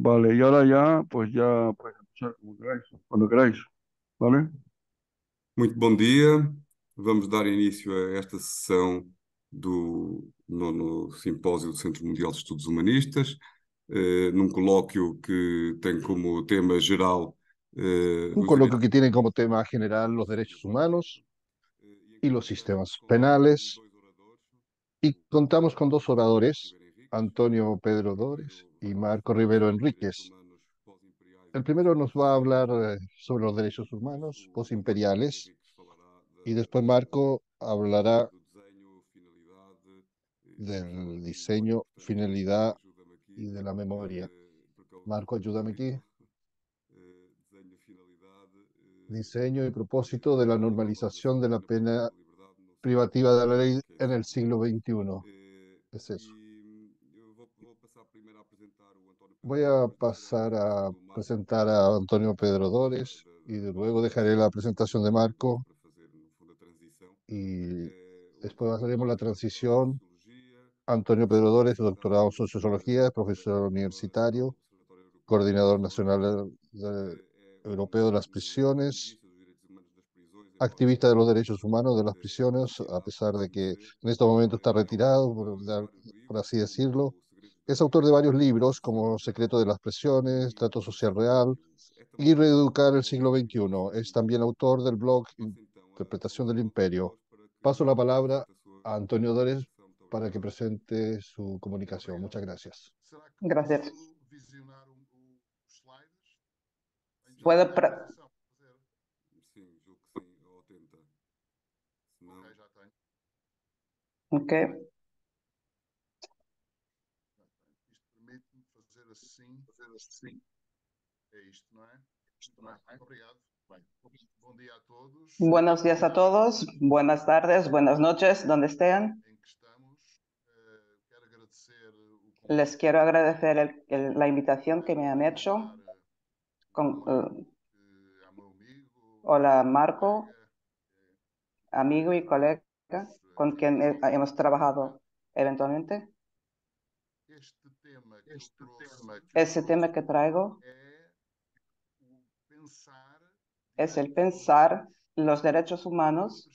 Vale, y ahora ya, pues ya puedes empezar como queráis, cuando queráis, ¿vale? Muito bom dia. Vamos dar início a esta sessão do nono Simpósio do Centro Mundial de Estudos Humanistas, eh, num colóquio que tem como tema geral eh, Un os coloquio que tiene como tema general los derechos humanos y los sistemas penales. Y contamos con dos oradores, Antonio Pedro Dores y Marco Rivero Enríquez. El primero nos va a hablar eh, sobre los derechos humanos posimperiales y después Marco hablará del diseño, finalidad y de la memoria. Marco, ayúdame aquí. Diseño y propósito de la normalización de la pena privativa de la ley en el siglo XXI. Es eso. Voy a pasar a presentar a Antonio Pedro Dores y luego dejaré la presentación de Marco y después haremos la transición. Antonio Pedro Dores, doctorado en Sociología, profesor universitario, coordinador nacional europeo de las prisiones, activista de los derechos humanos de las prisiones, a pesar de que en este momento está retirado, por así decirlo. Es autor de varios libros como Secreto de las prisiones, Trato Social Real y Reeducar el siglo XXI. Es también autor del blog Interpretación del Imperio. Paso la palabra a Antonio Dores para que presente su comunicación. Muchas gracias. Gracias. ¿Puedo pra- Sim, julgo que sim, ou tenta. Se não, Ok. Isto permite-me fazer assim, fazer assim. É isto, não é? Isto não é? Obrigado. Bem, bom dia a todos. Buenos días a todos, buenas tardes, buenas noches, donde estén. Em eh, Les quiero agradecer el- el- la invitación que me han hecho. Con, eh, eh, hola Marco, amigo y colega con quien he- hemos trabajado eventualmente. este tema que eu Este trouxe Ese tema que traigo es el pensar los derechos humanos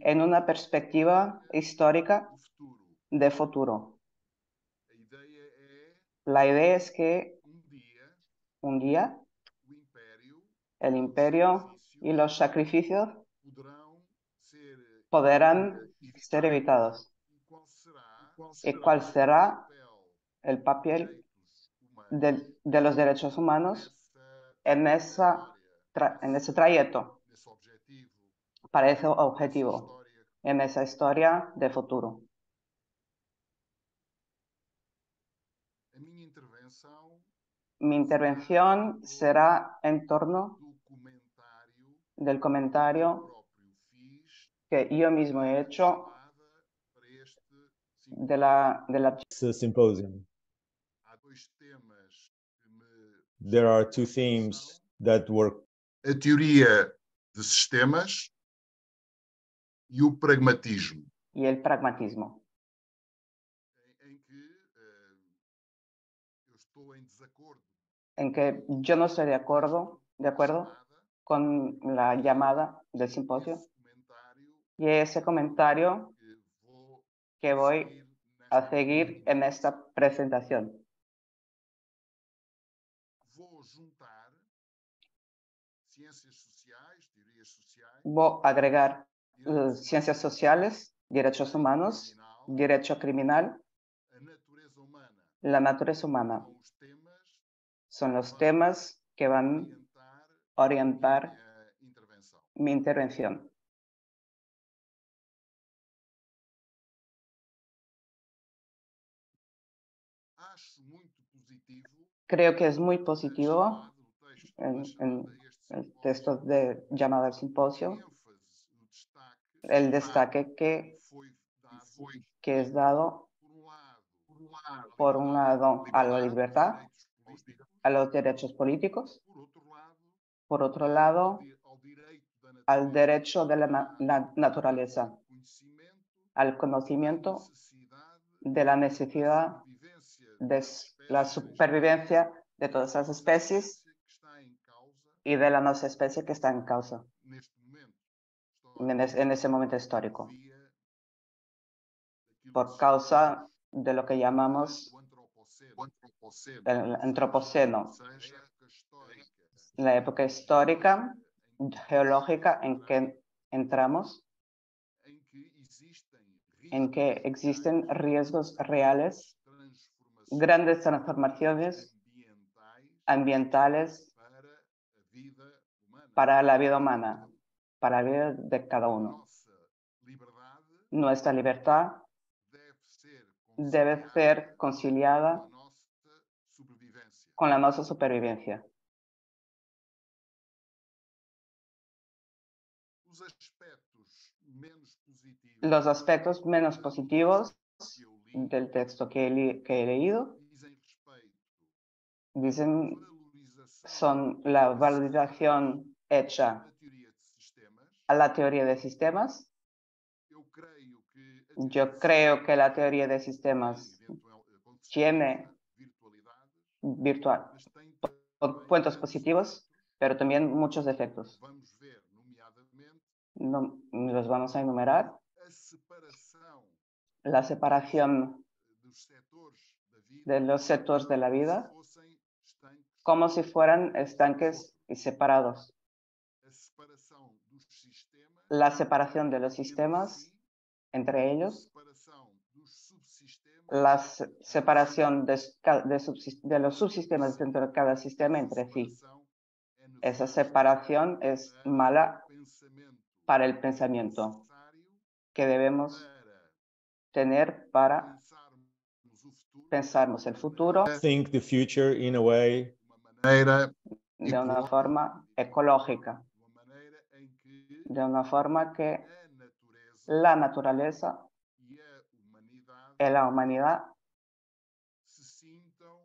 en una perspectiva histórica de futuro. La idea es que un día el imperio y los sacrificios podrán ser evitados. ¿Y cuál será el papel del- de los derechos humanos en, esa, en ese trayecto para ese objetivo, en esa historia de futuro? Mi intervención será en torno del comentario que yo mismo he hecho este de la, de la symposium. Há dois temas que me There are two themes that were a teoria de sistemas e o pragmatismo, y el pragmatismo, em, em que eh, eu estou em desacordo. En que yo no estoy de acuerdo, de acuerdo chamada, con la llamada del simposio y ese comentario que vou que voy a seguir en esta presentación. Vou juntar ciências sociais, sociais, a agregar eh, direito ciencias sociales, derechos humanos, derecho criminal, la naturaleza humana. Son los temas que van a orientar mi intervención. Muito positivo Creo que es muy positivo en, en el texto de llamada al simposio. El destaque que, que es dado por un lado a la libertad, a los derechos políticos, por otro lado al derecho de la na- na- naturaleza, al conocimiento de la necesidad de la supervivencia de todas las especies y de la no especie que está en causa. En, es- en ese momento histórico, por causa de lo que llamamos el antropoceno, la época histórica, geológica en que entramos, en que existen riesgos reales, grandes transformaciones ambientales para la vida humana, para la vida de cada uno. Nuestra libertad debe ser conciliada con la nuestra supervivencia. Los aspectos menos positivos del texto que he, que he leído dicen son la validación hecha a la teoría de sistemas. Yo creo que la teoría de sistemas tiene virtual pu- puntos positivos, pero también muchos defectos. No, los vamos a enumerar. La separación de los sectores de la vida como si fueran estanques y separados. La separación de los sistemas entre ellos, la se- separación de los subsistemas dentro de cada sistema entre sí. Esa separación es mala para el pensamiento que debemos tener para pensarnos el futuro Think the future in a way de una forma ecológica, de una forma que la naturaleza y la humanidad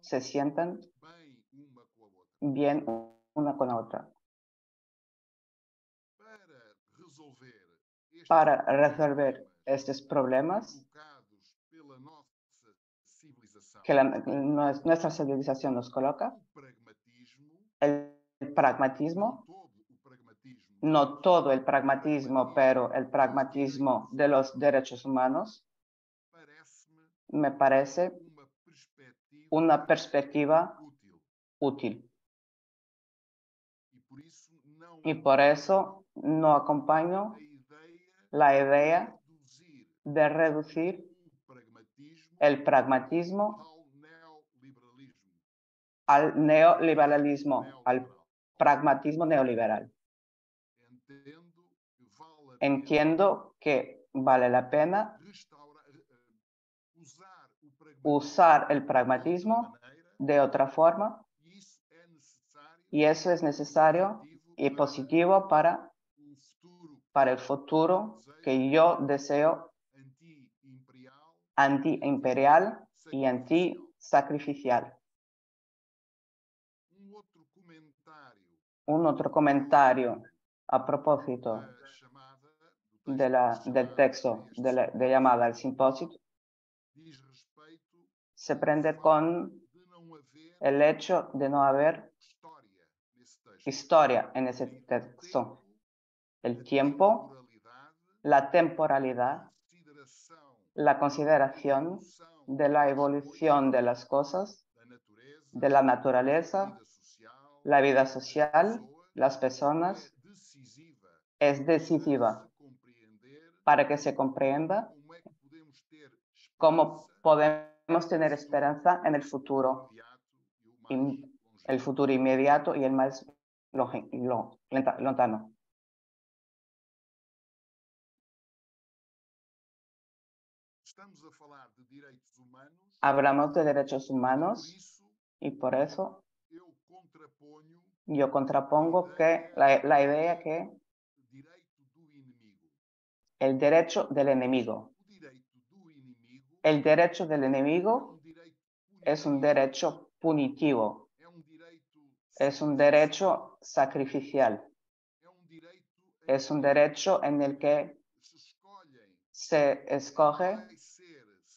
se sientan bien una con la otra. Para resolver estos problemas que la- nues- nuestra civilización nos coloca, el pragmatismo, no todo el pragmatismo, pero el pragmatismo de los derechos humanos, me parece una perspectiva útil. Y por eso no acompaño la idea de reducir el pragmatismo al neoliberalismo, al pragmatismo neoliberal. Entiendo que vale la pena usar el pragmatismo de otra forma y eso es necesario y positivo para, para el futuro que yo deseo anti-imperial y anti-sacrificial. Un otro comentario a propósito de la, del texto de, la, de llamada al simposio se prende con el hecho de no haber historia en ese texto. El tiempo, la temporalidad, la consideración de la evolución de las cosas, de la naturaleza, la vida social, las personas, es decisiva para que se comprenda cómo podemos tener esperanza en el futuro, el futuro inmediato y el más lontano. Hablamos de derechos humanos y por eso yo contrapongo que la, la idea que el derecho del enemigo, el derecho del enemigo es un derecho punitivo, es un derecho sacrificial, es un derecho en el que se escoge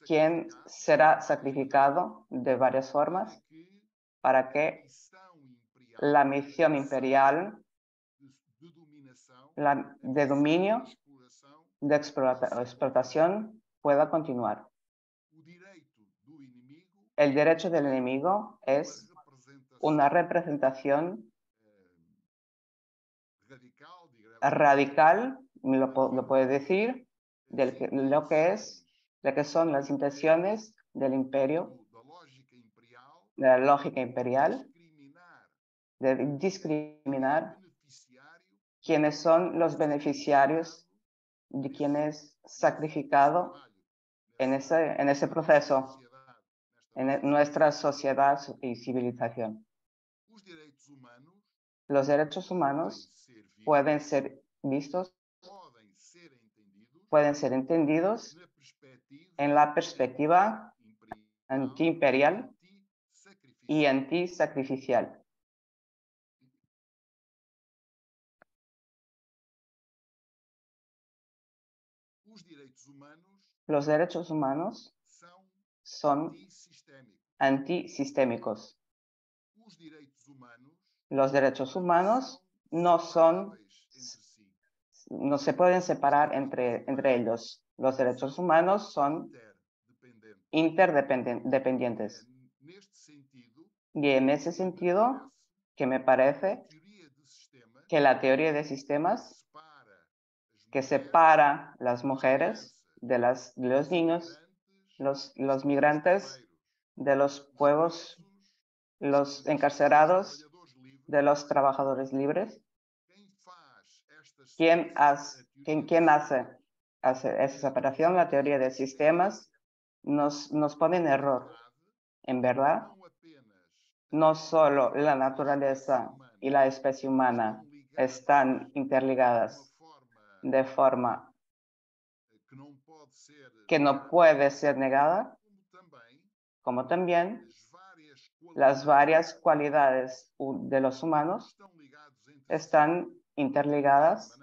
quién será sacrificado de varias formas para que la misión imperial la, de dominio, de explota- explotación pueda continuar. El derecho del enemigo es una representación radical, lo, lo puede decir, de lo que es, de que son las intenciones del imperio, de la lógica imperial, de discriminar quiénes son los beneficiarios de quien es sacrificado en ese, proceso, en e- nuestra sociedad y civilización. Los derechos humanos pueden ser vistos, pueden ser entendidos en la perspectiva antiimperial y antisacrificial. Los derechos humanos son antisistémicos. Los derechos humanos no son, no se pueden separar entre, entre ellos. Los derechos humanos son interdependientes. Y en ese sentido, que me parece que la teoría de sistemas que separa las mujeres de, los niños, los, los migrantes de los pueblos, los encarcerados de los trabajadores libres. ¿Quién hace, quién, hace esa separación? La teoría de sistemas nos, nos pone en error. En verdad, no solo la naturaleza y la especie humana están interligadas de forma que no puede ser negada, como también las varias cualidades de los humanos están interligadas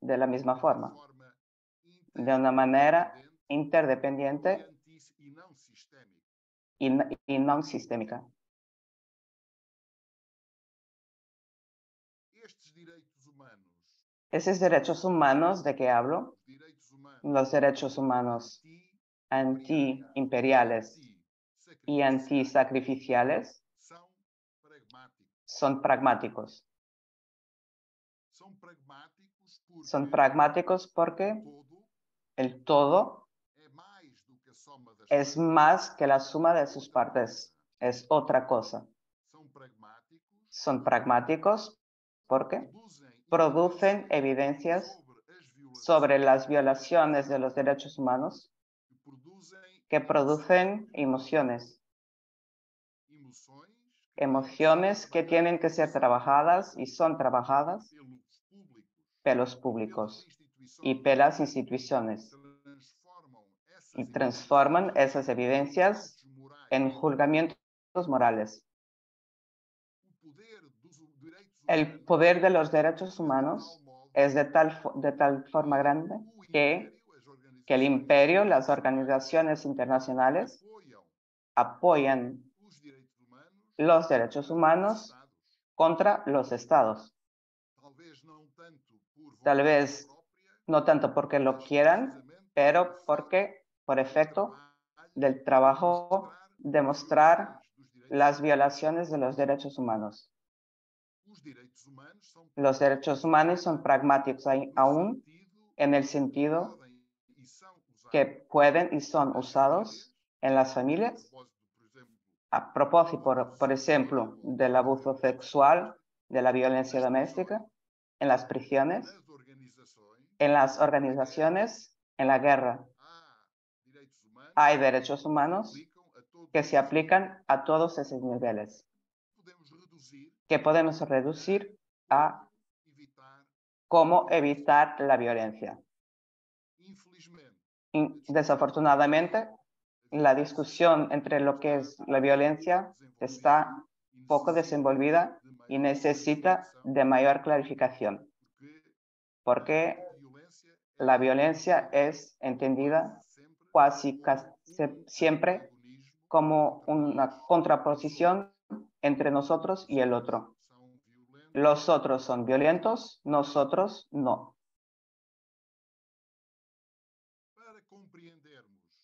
de la misma forma, de una manera interdependiente y no sistémica. Esos derechos humanos de que hablo, los derechos humanos anti-imperiales y antisacrificiales, son pragmáticos. Son pragmáticos porque el todo es más que la suma de sus partes, es otra cosa. Son pragmáticos porque producen evidencias sobre las violaciones de los derechos humanos que producen emociones, emociones que tienen que ser trabajadas y son trabajadas pelos públicos y pelas instituciones y transforman esas evidencias en juzgamientos morales. El poder de los derechos humanos es de tal, de tal forma grande que, que el imperio, las organizaciones internacionales apoyan los derechos humanos contra los estados. Tal vez no tanto porque lo quieran, pero porque por efecto del trabajo demostrar las violaciones de los derechos humanos. Los derechos humanos son pragmáticos aún en el sentido que pueden y son usados en las familias a propósito, por, por ejemplo, del abuso sexual, de la violencia doméstica, en las prisiones, en las organizaciones, en la guerra. Hay derechos humanos que se aplican a todos esos niveles, que podemos reducir a cómo evitar la violencia. Desafortunadamente, la discusión entre lo que es la violencia está poco desenvolvida y necesita de mayor clarificación, porque la violencia es entendida casi siempre como una contraposición entre nosotros y el otro. Los otros son violentos, nosotros no.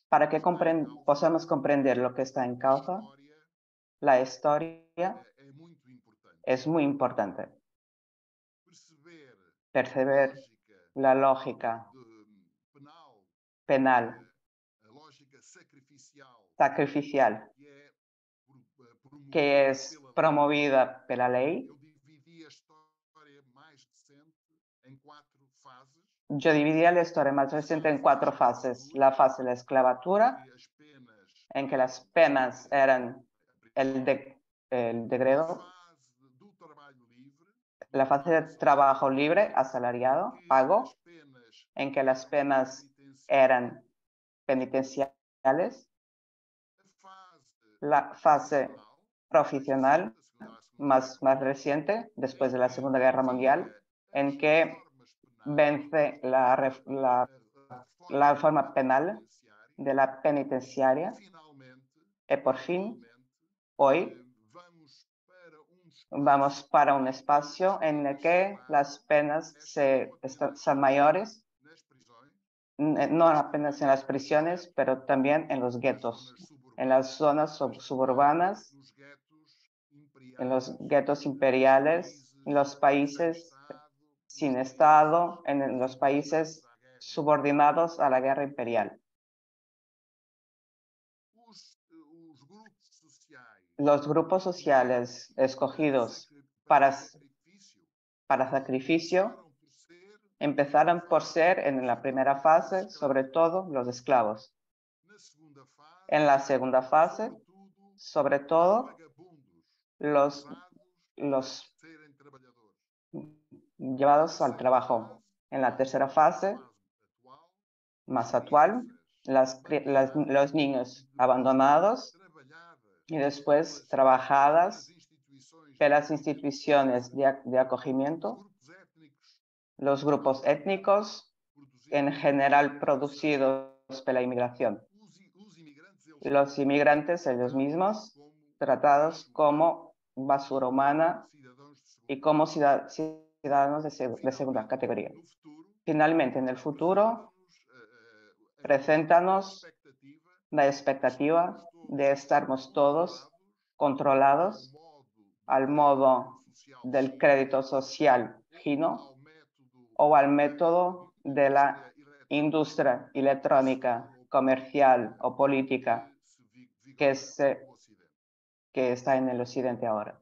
Para que podamos comprender lo que está en causa, la historia es muy importante. Perceber la lógica penal, sacrificial, que es promovida por la ley. Yo dividiría la historia más reciente en cuatro fases. La fase de la esclavatura, en que las penas eran el, de, el degredo. La fase de trabajo libre, asalariado, pago, en que las penas eran penitenciales. La fase profesional más, más reciente, después de la Segunda Guerra Mundial, en que vence la, la, la reforma penal de la penitenciaria y por fin, hoy, vamos para un espacio en el que las penas se, son mayores, no apenas en las prisiones, pero también en los guetos, en las zonas suburbanas, en los guetos imperiales, en los países sin Estado, en los países subordinados a la guerra imperial. Los grupos sociales escogidos para, para sacrificio empezaron por ser en la primera fase, sobre todo, los esclavos. En la segunda fase, sobre todo, los, los llevados al trabajo. En la tercera fase, más actual, las, los niños abandonados y después trabajadas de las instituciones de acogimiento, los grupos étnicos, en general producidos por la inmigración. Los inmigrantes ellos mismos, tratados como basura humana y como ciudadanos de, segunda categoría. Finalmente, en el futuro, preséntanos la expectativa de estarmos todos controlados al modo del crédito social gino o al método de la industria electrónica, comercial o política que, se, que está en el occidente ahora.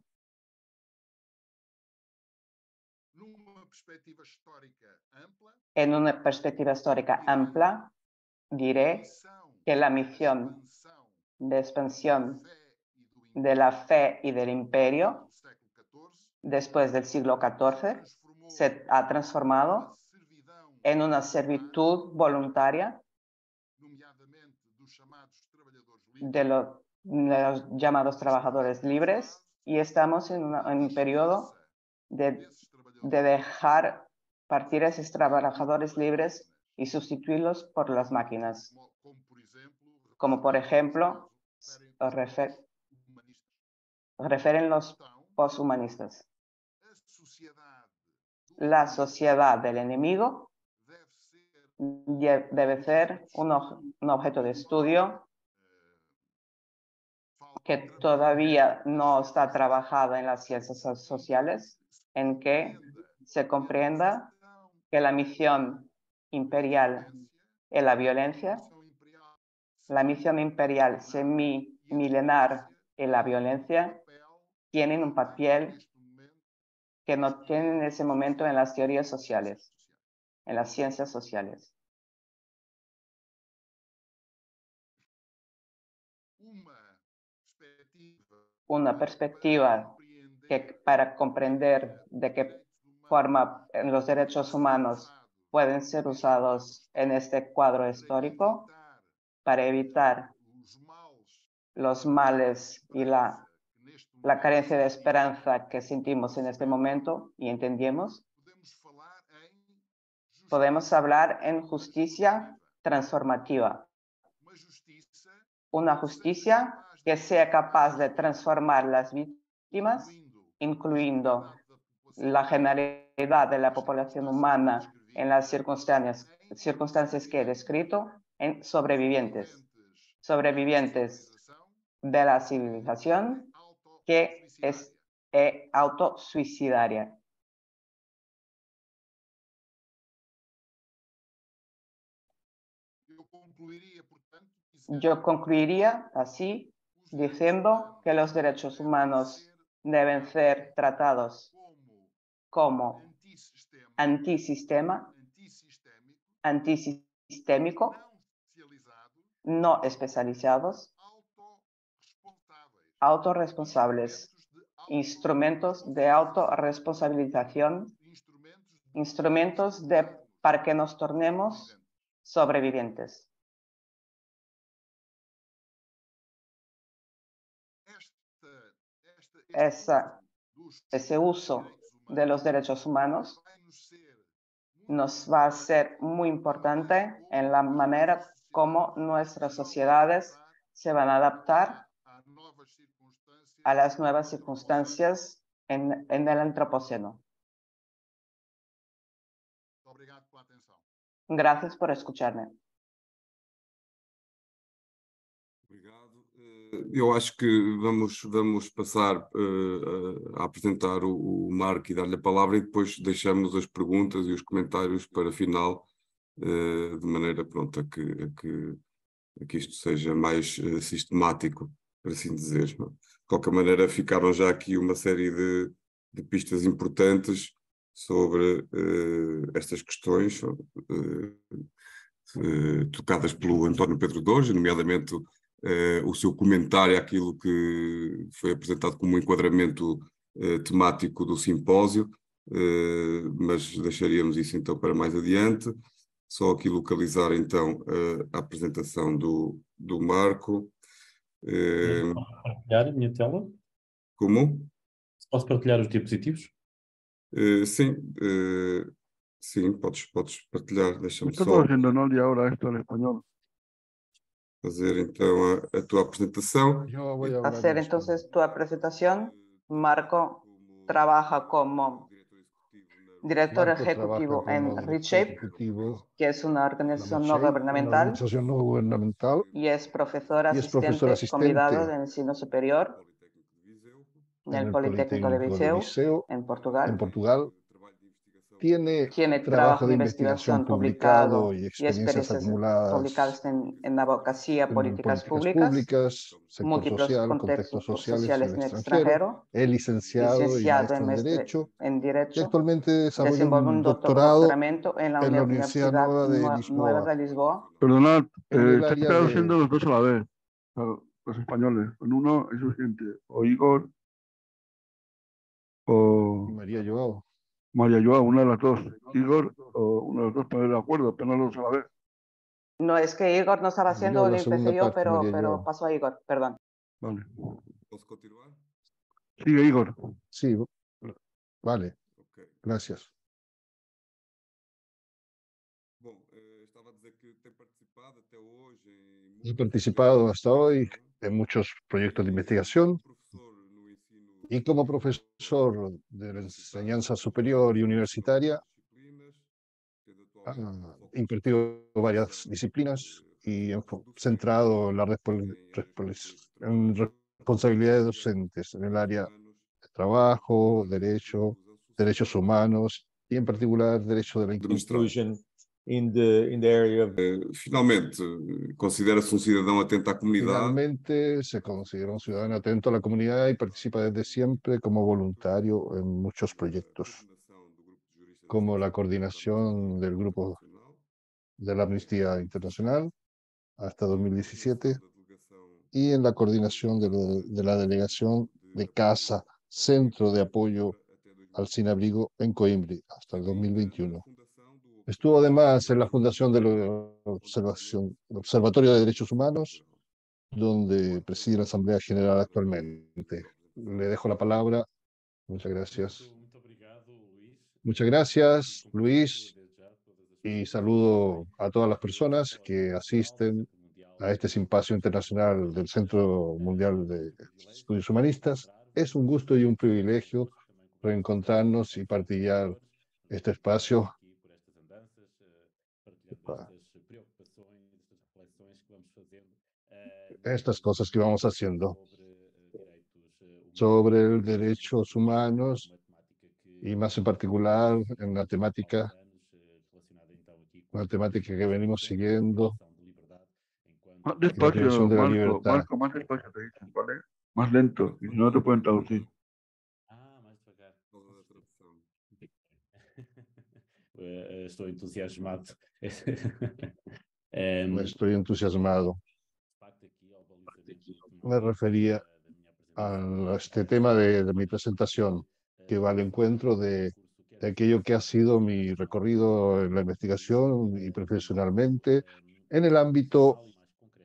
En una perspectiva histórica amplia, diré que la misión de expansión de la fe y del imperio después del siglo XIV se ha transformado en una servitud voluntaria de los, los llamados trabajadores libres y estamos en, una, en un periodo de, de dejar partir a esos trabajadores libres y sustituirlos por las máquinas. Como por ejemplo, refer, referen los posthumanistas. La sociedad del enemigo debe ser un, un objeto de estudio que todavía no está trabajada en las ciencias sociales, en que se comprenda que la misión imperial es la violencia, la misión imperial semi-milenar y la violencia tienen un papel que no tienen en ese momento en las teorías sociales, en las ciencias sociales. Una perspectiva que para comprender de qué forma los derechos humanos pueden ser usados en este cuadro histórico para evitar los males y la, la carencia de esperanza que sentimos en este momento y entendemos, podemos hablar en justicia transformativa. Una justicia que sea capaz de transformar las víctimas, incluyendo la generalidad de la población humana en las circunstancias, circunstancias que he descrito, en sobrevivientes, sobrevivientes de la civilización que es eh, autosuicidaria. Yo concluiría así diciendo que los derechos humanos deben ser tratados como antisistema, antisistémico, no especializados, autorresponsables, instrumentos de autorresponsabilización, instrumentos para que nos tornemos sobrevivientes. Esa, ese uso de los derechos humanos nos va a ser muy importante en la manera como nuestras sociedades se van a adaptar a las nuevas circunstancias en, en el antropoceno. Gracias por escucharme. Eu acho que vamos, vamos passar uh, a, apresentar o, o Marco e dar-lhe a palavra e depois deixamos as perguntas e os comentários para final, uh, de maneira pronta que, que, que isto seja mais uh, sistemático, por assim dizer. Não? De qualquer maneira, ficaram já aqui uma série de, de pistas importantes sobre estas questões tocadas pelo António Pedro Doge, nomeadamente o seu comentário àquilo que foi apresentado como um enquadramento uh, temático do simpósio, uh, mas deixaríamos isso então para mais adiante. Só aqui localizar então a apresentação do, do Marco. Posso partilhar a minha tela? Como? Posso partilhar os diapositivos? sim, sim, podes, podes partilhar. Deixa-me só. Não, de agora esto em espanhol. Fazer então a, a tua apresentação. Hacer entonces tu presentación. Marco trabaja como director ejecutivo en Reshape, que es una organización no gubernamental, no gubernamental y es profesor y es asistente, profesor asistente convidado del ensino superior en el Politécnico de Viseu, en Portugal. en Portugal. Tiene, Tiene trabajo de investigación publicado y experiencias experiencias acumuladas publicadas en, en abogacía, en políticas, políticas públicas, sector múltiples social, contextos contextos sociales, sociales en el extranjero. extranjero, Es licenciado, licenciado y en, en maestre- Derecho en y Derecho, actualmente desarrolla desenvolve un un doctor- doctorado en la, Universidad Universidad Nueva de Nue- Lisboa. Nueva de Lisboa. Perdonad, eh, área traduciendo de- los dos a la vez, los españoles. En uno es suficiente, o Igor y o María Joao. María Joao, una de las dos. Igor o uno de los dos para ir de acuerdo, pero no los a la vez. No, es que Igor no estaba haciendo, la lo segunda empecé yo, parte, pero, pero pasó a Igor, perdón. Vale. Posso continuar? Sigue Igor. Sí, vale, Ok. gracias. Eh, He participado hasta hoy en muchos proyectos de investigación y como profesor de la enseñanza superior y universitaria ha impartido varias disciplinas y centrado la respon- respons- en responsabilidades docentes en el área de trabajo, derecho, derechos humanos y en particular derecho de la inclusion in the in the area of Finalmente, eh, considera-se um cidadão atento à comunidade, Finalmente, se considera un ciudadano atento a la comunidad y participa desde siempre como voluntario en muchos proyectos, como la coordinación del grupo de la Amnistía Internacional hasta 2017 y en la coordinación de, lo- de la delegación de Casa, Centro de Apoyo al Sin Abrigo en Coimbra hasta el 2021. Estuvo además en la fundación del Observatorio de Derechos Humanos, donde preside la Asamblea General actualmente. Le dejo la palabra. Muchas gracias. Muchas gracias, Luis, y saludo a todas las personas que asisten a este simposio internacional del Centro Mundial de Estudios Humanistas. Es un gusto y un privilegio reencontrarnos y partillar este espacio. Estas cosas que vamos haciendo sobre el derechos humanos y más en particular en la temática, una temática que venimos siguiendo. Más la despacio, de la Marco. Marco, más despacio te dicen, ¿vale? Más lento, y si no te pueden traducir. Ah, mais devagar. Qual é a tradução? Eh, Estou entusiasmado. Em, Estoy entusiasmado. Me refería eh, a este tema de, de mi presentación, que va al encuentro de, de aquello que ha sido mi recorrido en la investigación y profesionalmente en el ámbito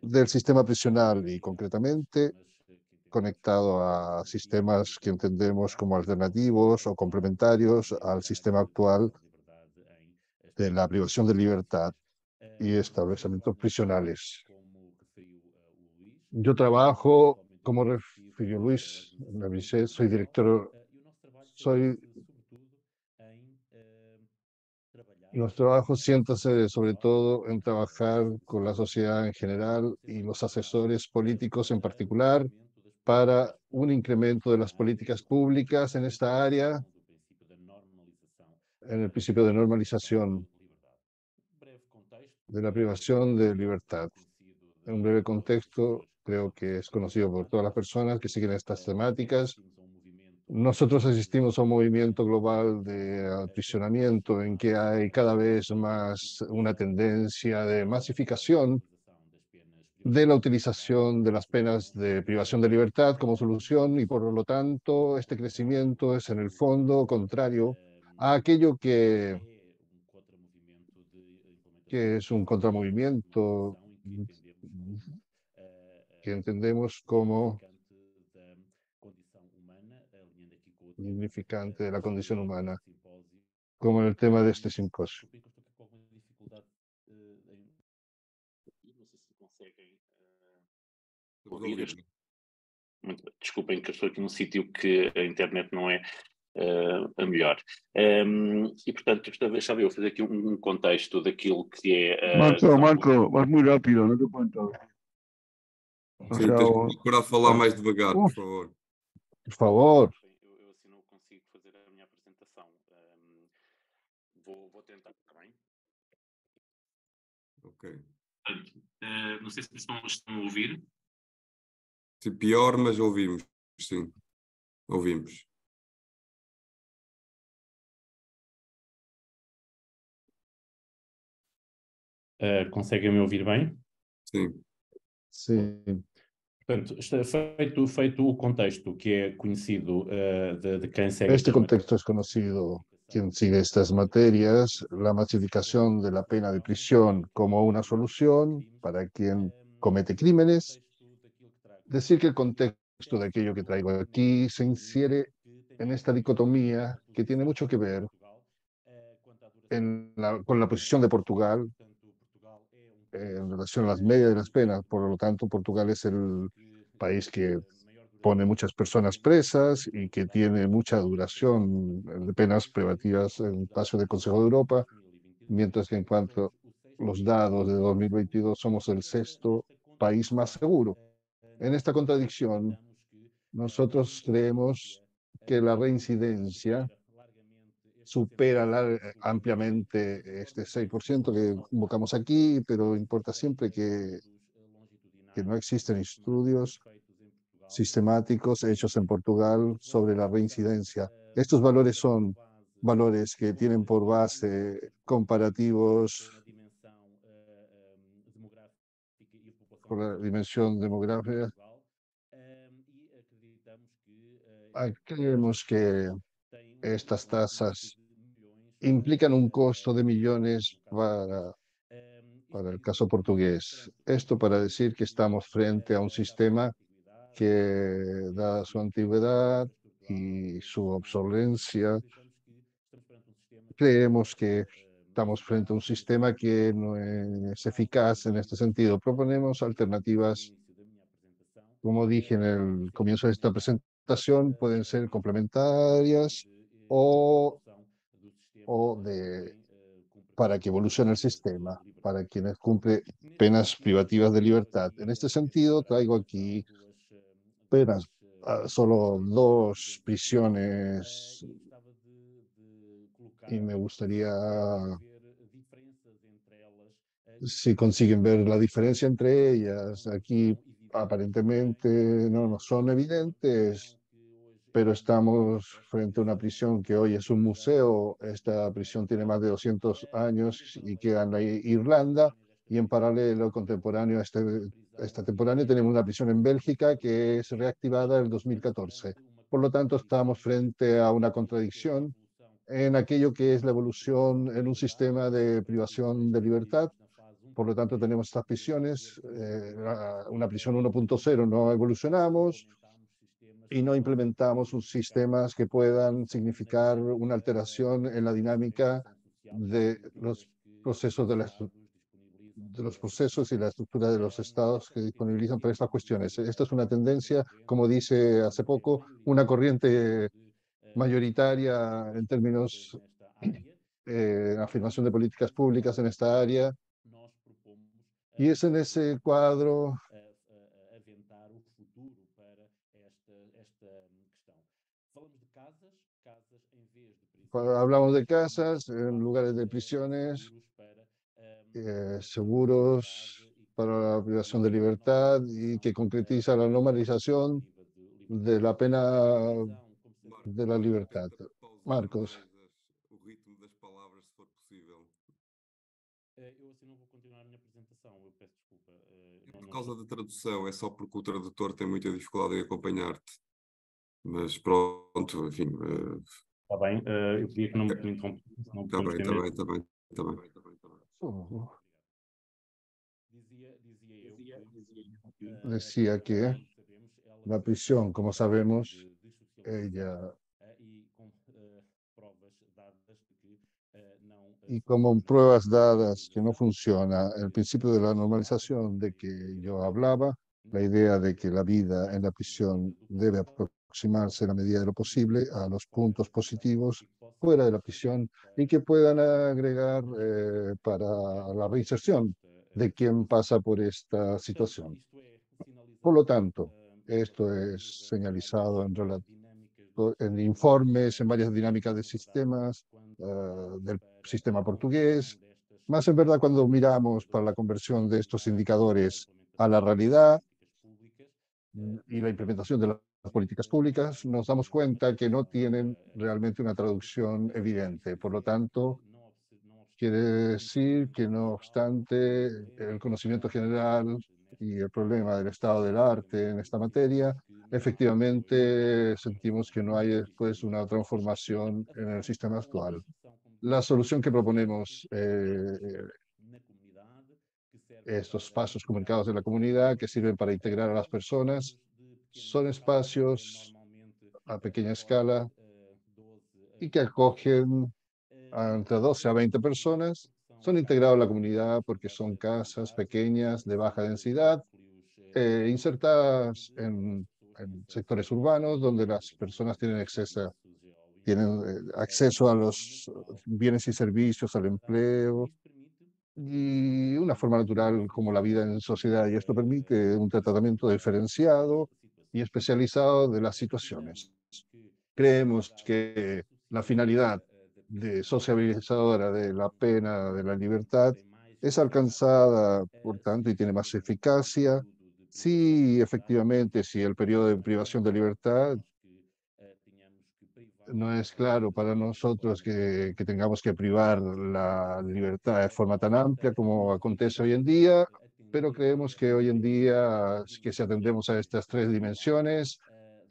del sistema prisional y concretamente conectado a sistemas que entendemos como alternativos o complementarios al sistema actual de la privación de libertad y establecimientos prisionales. Yo trabajo, como refirió Luis, me avisé, soy director, soy Los trabajos siéntase sobre todo en trabajar con la sociedad en general y los asesores políticos en particular para un incremento de las políticas públicas en esta área, en el principio de normalización de la privación de libertad. En un breve contexto, creo que es conocido por todas las personas que siguen estas temáticas. Nosotros asistimos a un movimiento global de aprisionamiento en que hay cada vez más una tendencia de masificación de la utilización de las penas de privación de libertad como solución y por lo tanto este crecimiento es en el fondo contrario a aquello que, que es un contramovimiento que entendemos como significante de la condición humana, como en el tema de este simposio. Desculpem que estou aqui num sítio que a internet não é eh, a melhor. Ehm, e, portanto, estava, eu a fazer aqui um, um contexto daquilo que é... a Marco, gestão Marco, vas muy rápido, no te pueden traducir. O Sim, tens procurar falar mais devagar, por favor. Por favor, Eu, assim não consigo fazer a minha apresentação. Ehm, vou, vou tentar, está bem? Ok. Eh, não sei se estão, estão a ouvir. Sim, pior, mas ouvimos. Sim, ouvimos. Eh, conseguem me ouvir bem? Sim. sí, Portanto, está feito, feito o contexto que é conhecido eh, de, de quem segue este contexto es conocido. Quien sigue estas materias, la masificación de la pena de prisión como una solución para quien comete crímenes, decir que el contexto de aquello que traigo aquí se infiere en esta dicotomía que tiene mucho que ver en la- con la posición de Portugal en relación a las medias de las penas. Por lo tanto, Portugal es el país que pone muchas personas presas y que tiene mucha duración de penas privativas en espacio del Consejo de Europa, mientras que en cuanto a los datos de 2022 somos el sexto país más seguro. En esta contradicción, nosotros creemos que la reincidencia supera lar- ampliamente este 6% que invocamos aquí, pero importa siempre que, que no existen estudios sistemáticos hechos en Portugal sobre la reincidencia. Estos valores son valores que tienen por base comparativos por la dimensión demográfica. Ah, Creemos que estas tasas implican un costo de millones para, para el caso portugués. Esto para decir que estamos frente a un sistema que, dada su antigüedad y su obsolencia, creemos que estamos frente a un sistema que no es eficaz en este sentido. Proponemos alternativas, como dije en el comienzo de esta presentación, pueden ser complementarias o, o de, para que evolucione el sistema, para quienes cumplen penas privativas de libertad. En este sentido, traigo aquí penas, ah, solo dos prisiones y me gustaría si consiguen ver la diferencia entre ellas. Aquí aparentemente no, no son evidentes, pero estamos frente a una prisión que hoy es un museo. Esta prisión tiene más de 200 años y queda en la Irlanda. Y en paralelo, contemporáneo a este, esta temporánea, tenemos una prisión en Bélgica que es reactivada en el 2014. Por lo tanto, estamos frente a una contradicción en aquello que es la evolución en un sistema de privación de libertad por lo tanto, tenemos estas prisiones, eh, una prisión 1.0, no evolucionamos y no implementamos sus sistemas que puedan significar una alteración en la dinámica de los procesos de, de los procesos y la estructura de los estados que disponibilizan para estas cuestiones. Esta es una tendencia, como dice hace poco, una corriente mayoritaria en términos de afirmación de políticas públicas en esta área y es en ese cuadro hablamos de casas lugares de prisiones, eh, seguros para la privación de libertad y que concretiza la normalización de la pena de la libertad. Marcos. causa da tradução, é só porque o tradutor tem muita dificuldade em acompanhar-te. Mas pronto, enfim. Está bem, uh, eu queria que não me interrompesse. Está bem, está bem, está bem, está bem. Decía que la prisión, como sabemos, ella y como pruebas dadas que no funciona el principio de la normalización de que yo hablaba, la idea de que la vida en la prisión debe aproximarse en la medida de lo posible a los puntos positivos fuera de la prisión y que puedan agregar eh, para la reinserción de quien pasa por esta situación. Por lo tanto, esto es señalizado en, en informes, en varias dinámicas de sistemas, uh, del sistema portugués. Más en verdad cuando miramos para la conversión de estos indicadores a la realidad y la implementación de las políticas públicas, nos damos cuenta que no tienen realmente una traducción evidente. Por lo tanto, quiere decir que no obstante el conocimiento general y el problema del estado del arte en esta materia, efectivamente sentimos que no hay después una transformación en el sistema actual. La solución que proponemos, eh, estos pasos comunicados de la comunidad que sirven para integrar a las personas, son espacios a pequeña escala y que acogen entre 12 a 20 personas son integrados a la comunidad porque son casas pequeñas de baja densidad, eh, insertadas en, sectores urbanos donde las personas tienen acceso, tienen eh, acceso a los bienes y servicios, al empleo y una forma natural como la vida en sociedad. Y esto permite un tratamiento diferenciado y especializado de las situaciones. Creemos que la finalidad de sociabilizadora de la pena de la libertad es alcanzada, por tanto, y tiene más eficacia si efectivamente, si el periodo de privación de libertad no es claro para nosotros que, que, tengamos que privar la libertad de forma tan amplia como acontece hoy en día, pero creemos que hoy en día, que si atendemos a estas tres dimensiones,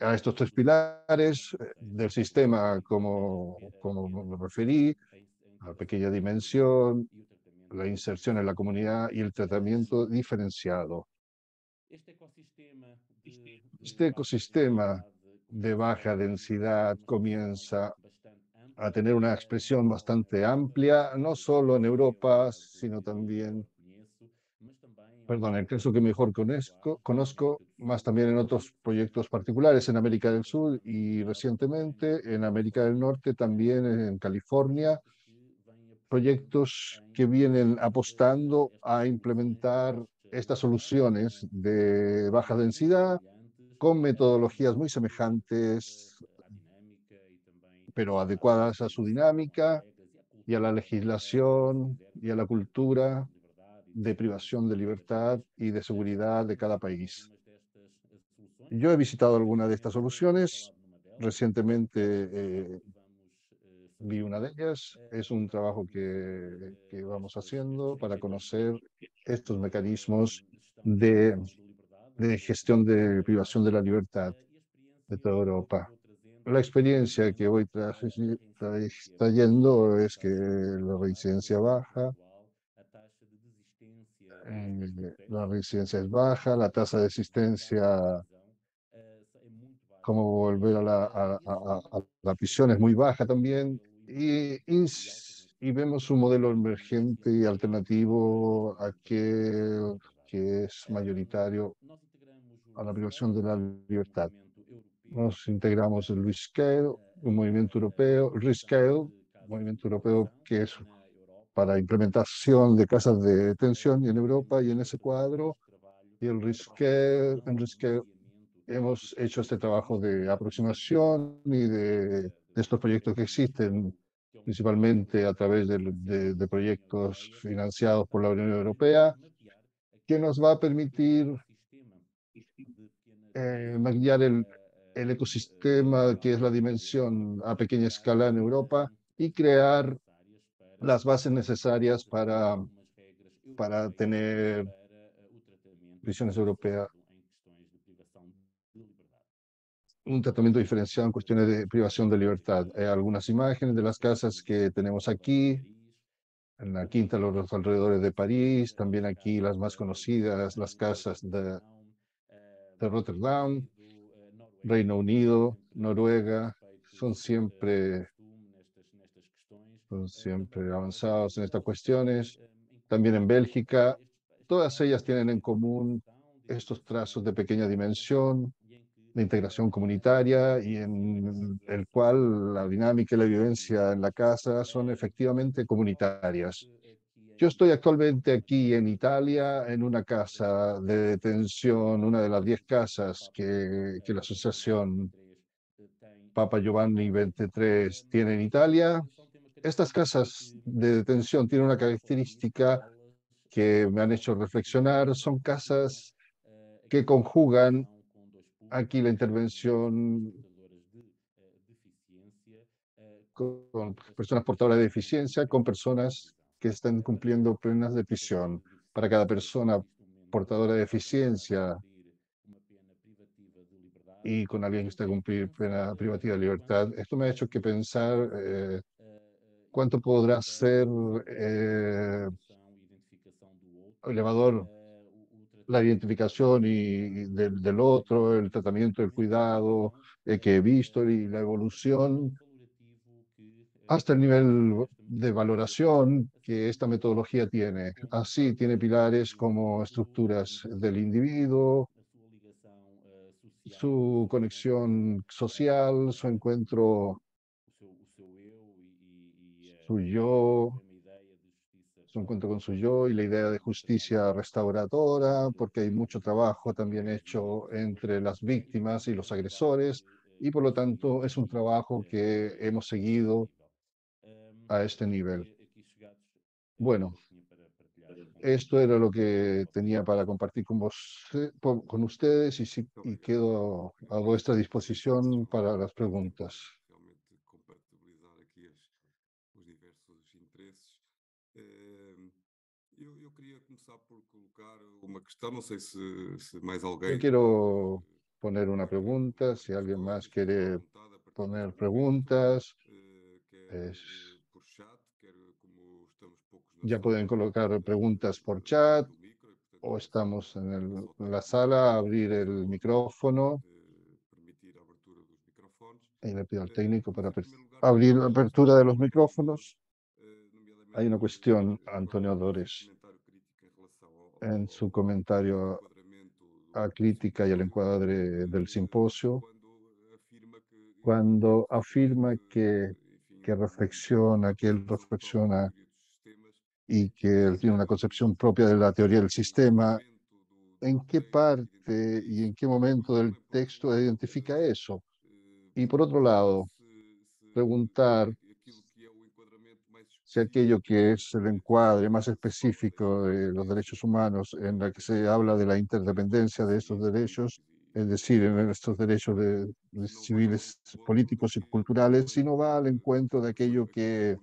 a estos tres pilares eh, del sistema, como, como me referí, a pequeña dimensión, la inserción en la comunidad y el tratamiento diferenciado. Este ecosistema de baja densidad comienza a tener una expresión bastante amplia, no solo en Europa, sino también perdón, el caso que mejor conozco, conozco, más también en otros proyectos particulares en América del Sur y recientemente en América del Norte, también en California, proyectos que vienen apostando a implementar estas soluciones de baja densidad con metodologías muy semejantes, pero adecuadas a su dinámica y a la legislación y a la cultura de privación de libertad y de seguridad de cada país. Yo he visitado alguna de estas soluciones. Recientemente eh, vi una de ellas. Es un trabajo que, que, vamos haciendo para conocer estos mecanismos de, de gestión de privación de la libertad de toda Europa. La experiencia que voy trayendo es que la reincidencia baja, la residencia es baja, la tasa de asistencia, como volver a la, a, a, a la prisión es muy baja también, y, y, y, vemos un modelo emergente y alternativo a que, que es mayoritario a la privación de la libertad. Nos integramos el Rescale, un movimiento europeo, Rescale, un movimiento europeo que es para implementación de casas de detención y en Europa y en ese cuadro. Y el Rescale, en Rescale hemos hecho este trabajo de aproximación y de, de estos proyectos que existen principalmente a través de, de, de, proyectos financiados por la Unión Europea, que nos va a permitir eh, maquillar el, el ecosistema que es la dimensión a pequeña escala en Europa y crear las bases necesarias para, para tener visiones europeas un tratamiento diferenciado en cuestiones de privación de libertad. Hay algunas imágenes de las casas que tenemos aquí, en la quinta, los alrededores de París, también aquí las más conocidas, las casas de, de Rotterdam, Reino Unido, Noruega, son siempre, siempre avanzados en estas cuestiones. También en Bélgica, todas ellas tienen en común estos trazos de pequeña dimensión, de integración comunitaria y en el cual la dinámica y la vivencia en la casa son efectivamente comunitarias. Yo estoy actualmente aquí en Italia, en una casa de detención, una de las diez casas que, que la asociación Papa Giovanni 23 tiene en Italia. Estas casas de detención tienen una característica que me han hecho reflexionar. Son casas que conjugan aquí la intervención con personas portadoras de deficiencia, con personas que están cumpliendo penas de prisión. Para cada persona portadora de deficiencia y con alguien que está cumplir pena privativa de libertad, esto me ha hecho que pensar eh, cuánto podrá ser eh, elevador la identificación y del, otro, el tratamiento, el cuidado eh, que he visto y la evolución hasta el nivel de valoración que esta metodología tiene. Así tiene pilares como estructuras del individuo, su conexión social, su encuentro, su yo, su encuentro con su yo y la idea de justicia restauradora, porque hay mucho trabajo también hecho entre las víctimas y los agresores, y por lo tanto es un trabajo que hemos seguido a este nivel. Bueno, esto era lo que tenía para compartir con, vos, con ustedes y, si, y quedo a vuestra disposición para las preguntas. Yo quiero poner una pregunta, si alguien más quiere poner preguntas. Es... Ya pueden colocar preguntas por chat o estamos en, el, en la sala, abrir el micrófono. Y le pido al técnico para abrir la apertura de los micrófonos. Hay una cuestión, Antonio Dores. En su comentario a crítica y al encuadre del simposio, cuando afirma que, que reflexiona, que él reflexiona y que él tiene una concepción propia de la teoría del sistema, ¿en qué parte y en qué momento del texto identifica eso? Y por otro lado, preguntar si aquello que es el encuadre más específico de los derechos humanos en la que se habla de la interdependencia de estos derechos, es decir, en estos derechos de, de civiles, políticos y culturales, si no va al encuentro de aquello que,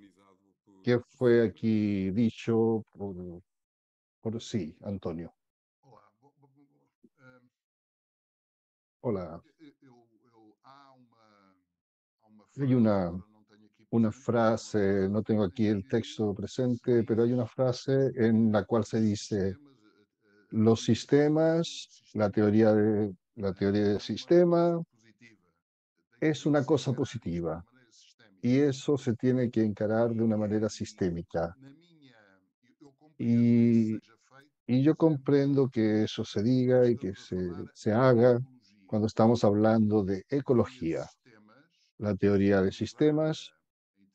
que fue aquí dicho por, por sí, Antonio. Hola. Hay una, una frase, no tengo aquí el texto presente, pero hay una frase en la cual se dice, los sistemas, la teoría de, la teoría del sistema es una cosa positiva y eso se tiene que encarar de una manera sistémica. Y, y yo comprendo que eso se diga y que se, se haga cuando estamos hablando de ecología. La teoría de sistemas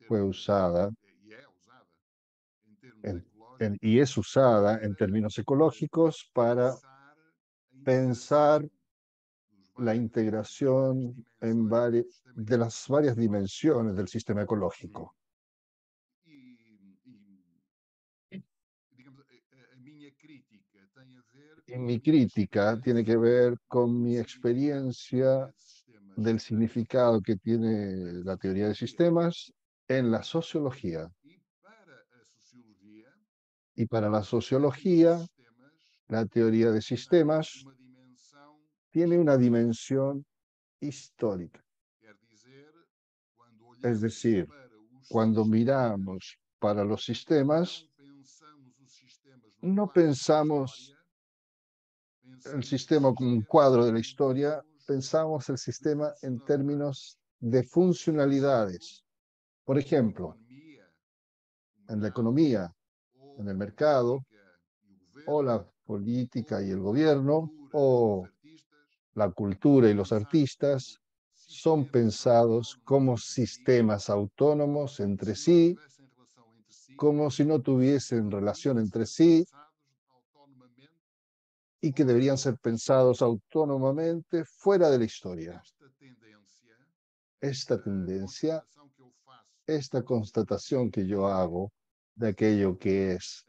fue usada en- en- y es usada en términos ecológicos para pensar la integración en vari- de las varias dimensiones del sistema ecológico. Y mi crítica tiene que ver con mi experiencia del significado que tiene la teoría de sistemas en la sociología. Y para la sociología, la teoría de sistemas tiene una dimensión histórica. Es decir, cuando miramos para los sistemas, no pensamos el sistema como un cuadro de la historia, pensamos el sistema en términos de funcionalidades. Por ejemplo, en la economía, en el mercado, o la política y el gobierno, o la cultura y los artistas, son pensados como sistemas autónomos entre sí, como si no tuviesen relación entre sí y que deberían ser pensados autónomamente fuera de la historia. Esta tendencia, esta constatación que yo hago de aquello que es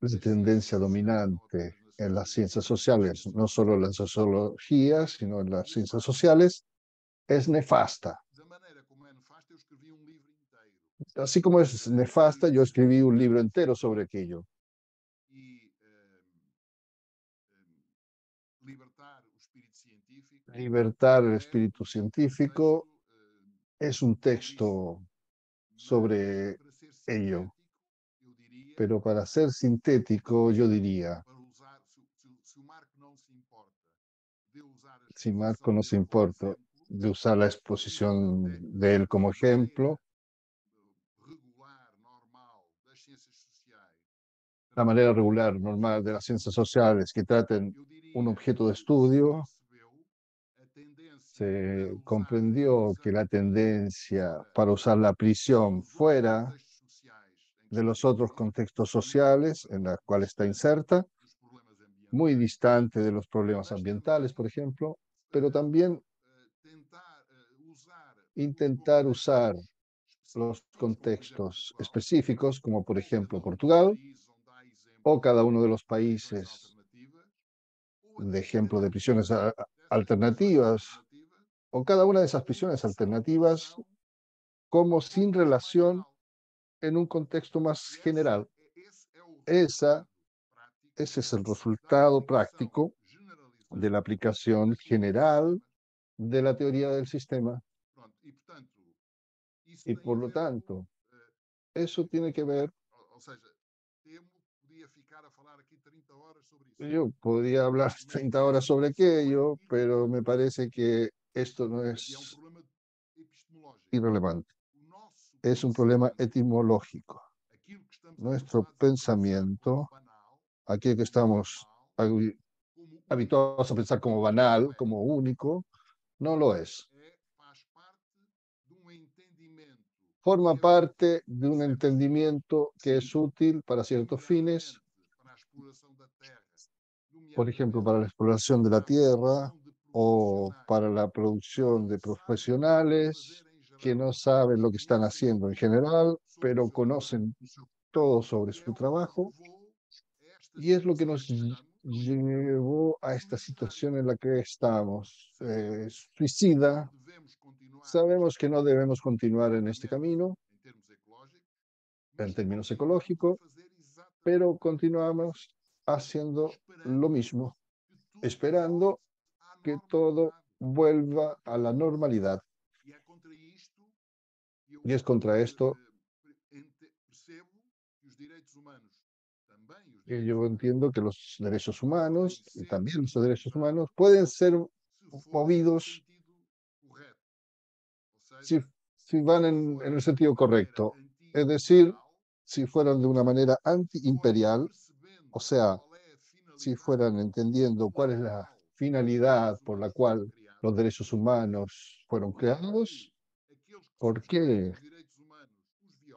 la tendencia dominante en las ciencias sociales, no solo en la sociología, sino en las ciencias sociales, es nefasta. Así como es nefasta, yo escribí un libro entero sobre aquello. Libertar el espíritu científico es un texto sobre ello. Pero para ser sintético, yo diría, si Marco no se importa de usar la exposición de él como ejemplo, la manera regular, normal de las ciencias sociales que traten un objeto de estudio, se comprendió que la tendencia para usar la prisión fuera de los otros contextos sociales en los cuales está inserta, muy distante de los problemas ambientales, por ejemplo, pero también intentar usar los contextos específicos, como por ejemplo Portugal, o cada uno de los países de ejemplo de prisiones alternativas, o cada una de esas prisiones alternativas como sin relación en un contexto más general. Esa, ese es el resultado práctico de la aplicación general de la teoría del sistema. Y por lo tanto, eso tiene que ver, yo podría hablar 30 horas sobre aquello, pero me parece que esto no es irrelevante. Es un problema etimológico. Nuestro pensamiento aquello que estamos habi- habituados a pensar como banal, como único, no lo es. Forma parte de un entendimiento que es útil para ciertos fines, por ejemplo, para la exploración de la tierra o para la producción de profesionales que no saben lo que están haciendo en general, pero conocen todo sobre su trabajo. Y es lo que nos ll- llevó a esta situación en la que estamos, eh, suicida. Sabemos que no debemos continuar en este camino en términos ecológicos, pero continuamos haciendo lo mismo, esperando que todo vuelva a la normalidad. Y es contra esto que yo entiendo que los derechos humanos y también los derechos humanos pueden ser movidos si, si van en, en el sentido correcto. Es decir, si fueran de una manera antiimperial, o sea, si fueran entendiendo cuál es la finalidad por la cual los derechos humanos fueron creados, ¿por qué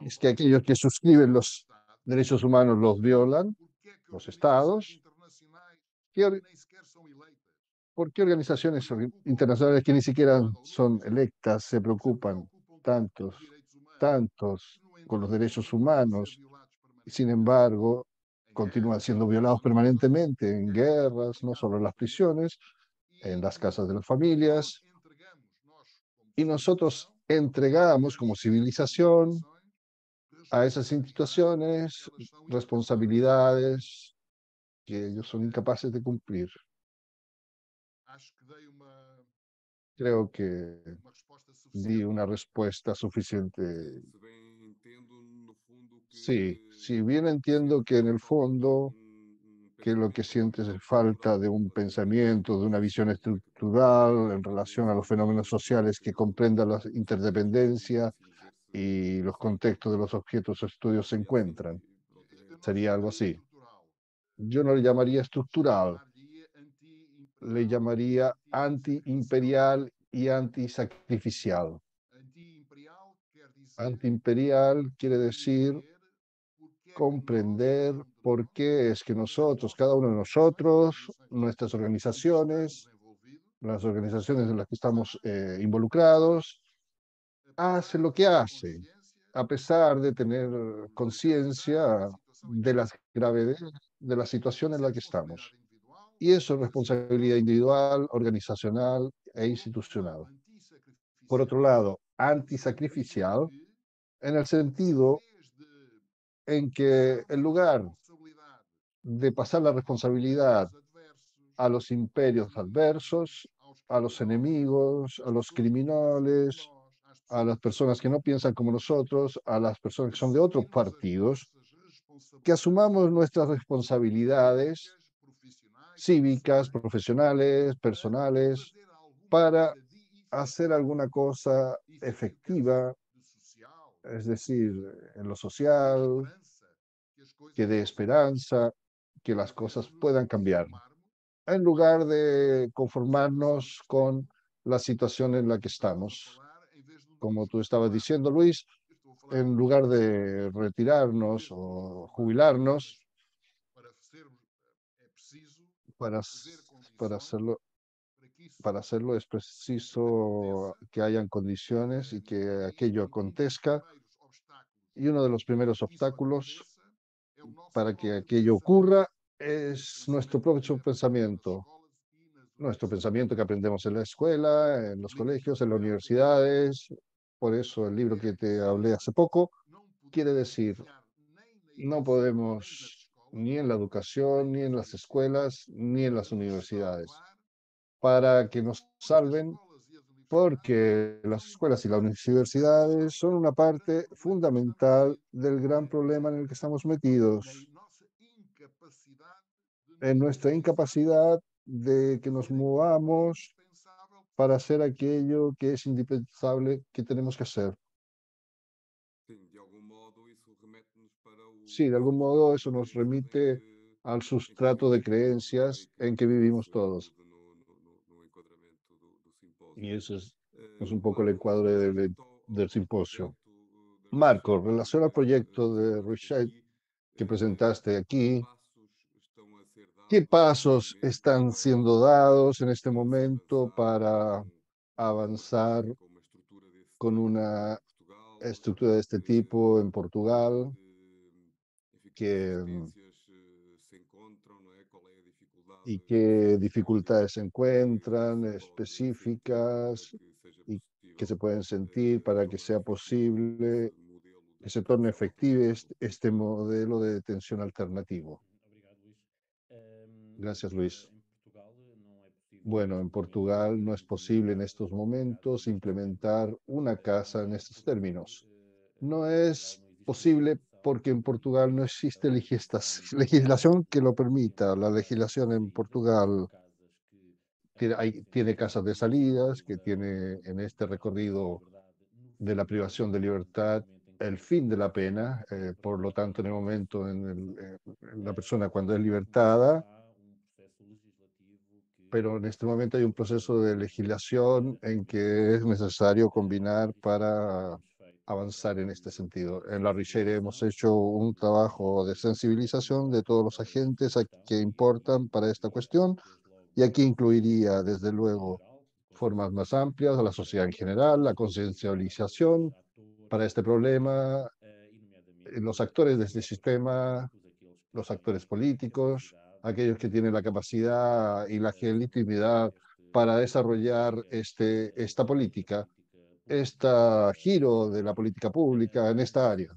es que aquellos que suscriben los derechos humanos los violan, los estados? ¿Qué or- ¿Por qué organizaciones orga- internacionales que ni siquiera son electas se preocupan tantos, tantos con los derechos humanos sin embargo continúan siendo violados permanentemente en guerras, no solo en las prisiones, en las casas de las familias? Y nosotros entregamos como civilización a esas instituciones responsabilidades que ellos son incapaces de cumplir. Creo que di una respuesta suficiente. Se bem entendo, no fundo, que Sí, si bien entiendo que en el fondo que lo que sientes es falta de un pensamiento, de una visión estructural en relación a los fenómenos sociales que comprenda la interdependencia y los contextos de los objetos o estudios se encuentran. Sería algo así. Yo no le llamaría estructural, le llamaría antiimperial y antisacrificial. Antiimperial quiere decir comprender por qué es que nosotros, cada uno de nosotros, nuestras organizaciones, las organizaciones en las que estamos eh, involucrados, hace lo que hace, a pesar de tener conciencia de las gravedades de la situación en la que estamos. Y eso es responsabilidad individual, organizacional e institucional. Por otro lado, antisacrificial, en el sentido en que en lugar de pasar la responsabilidad a los imperios adversos, a los enemigos, a los criminales, a las personas que no piensan como nosotros, a las personas que son de otros partidos, que asumamos nuestras responsabilidades cívicas, profesionales, personales, para hacer alguna cosa efectiva, es decir, en lo social, que dé esperanza, que las cosas puedan cambiar, en lugar de conformarnos con la situación en la que estamos. Como tú estabas diciendo, Luis, en lugar de retirarnos o jubilarnos, para, para hacerlo, para hacerlo es preciso que hayan condiciones y que aquello acontezca. Y uno de los primeros obstáculos para que aquello ocurra es nuestro propio pensamiento. Nuestro pensamiento que aprendemos en la escuela, en los colegios, en las universidades. Por eso el libro que te hablé hace poco quiere decir, no podemos ni en la educación, ni en las escuelas, ni en las universidades, para que nos salven, porque las escuelas y las universidades son una parte fundamental del gran problema en el que estamos metidos, en nuestra incapacidad de que nos movamos para hacer aquello que es indispensable que tenemos que hacer. Sí, de algún modo eso nos remite al sustrato de creencias en que vivimos todos. Y eso es, es un poco el encuadre del, del simposio. Marco, en relación al proyecto de Richard que presentaste aquí, ¿qué pasos están siendo dados en este momento para avanzar con una estructura de este tipo en Portugal? Que, y qué dificultades se encuentran específicas y que se pueden sentir para que sea posible que se torne efectivo este, este modelo de detención alternativo. Gracias, Luis. Bueno, en Portugal no es posible en estos momentos implementar una casa en estos términos. No es posible porque en Portugal no existe legislación que lo permita. La legislación en Portugal tiene, hay, tiene casas de salidas, que tiene en este recorrido de la privación de libertad el fin de la pena, eh, por lo tanto, en el momento en, el, en, la persona cuando es libertada, pero en este momento hay un proceso de legislación en que es necesario combinar para avanzar en este sentido. En la Richere hemos hecho un trabajo de sensibilización de todos los agentes que importan para esta cuestión y aquí incluiría, desde luego, formas más amplias a la sociedad en general, la conciencialización, para este problema los actores de este sistema, los actores políticos, aquellos que tienen la capacidad y la legitimidad para desarrollar este, esta política, este giro de la política pública en esta área.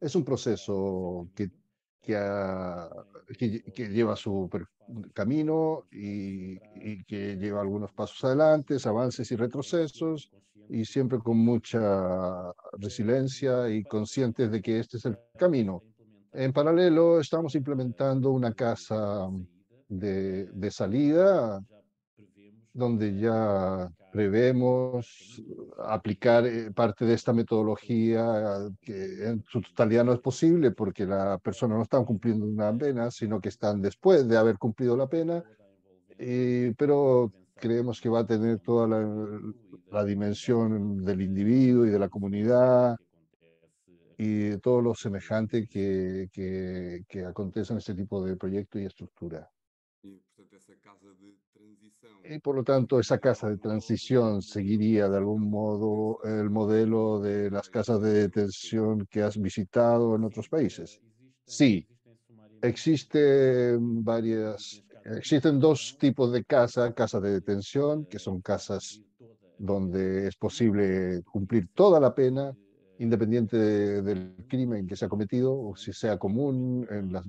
Es un proceso que, que, que, lleva su camino y, y que lleva algunos pasos adelante, avances y retrocesos, y siempre con mucha resiliencia y conscientes de que este es el camino. En paralelo, estamos implementando una casa de, de salida donde ya prevemos aplicar eh, parte de esta metodología que en su totalidad no es posible porque la persona no está cumpliendo una pena, sino que están después de haber cumplido la pena. Y, pero creemos que va a tener toda la, la dimensión del individuo y de la comunidad y de todo lo semejante que, que, que acontece en este tipo de proyecto y estructura. Y por lo tanto, esa casa de transición seguiría de algún modo el modelo de las casas de detención que has visitado en otros países. Sí, existen varias Existen dos tipos de casa, casas de detención, que son casas donde es posible cumplir toda la pena, independiente del crimen que se ha cometido, o si sea común en las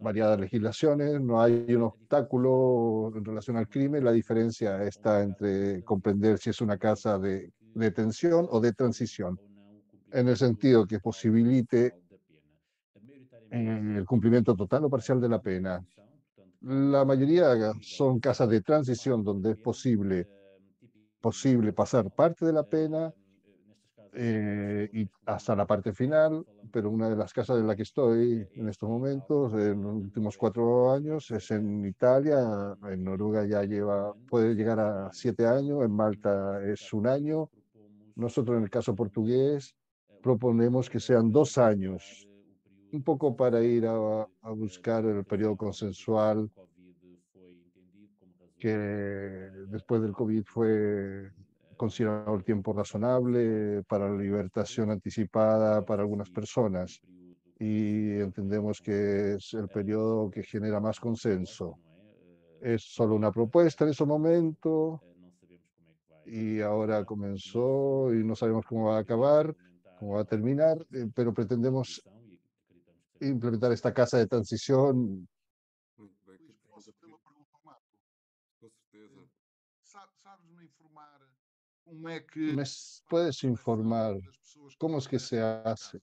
variadas legislaciones, no hay un obstáculo en relación al crimen, la diferencia está entre comprender si es una casa de detención o de transición, en el sentido que posibilite el cumplimiento total o parcial de la pena. La mayoría son casas de transición donde es posible, posible pasar parte de la pena eh, y hasta la parte final, pero una de las casas en la que estoy en estos momentos, en los últimos cuatro años, es en Italia, en Noruega ya lleva, puede llegar a siete años, en Malta es un año. Nosotros en el caso portugués proponemos que sean dos años un poco para ir a, a buscar el periodo consensual que después del COVID fue considerado el tiempo razonable para la libertación anticipada para algunas personas y entendemos que es el periodo que genera más consenso. Es solo una propuesta en ese momento y ahora comenzó y no sabemos cómo va a acabar, cómo va a terminar, eh, pero pretendemos implementar esta casa de transición. ¿Me puedes informar cómo es que se hace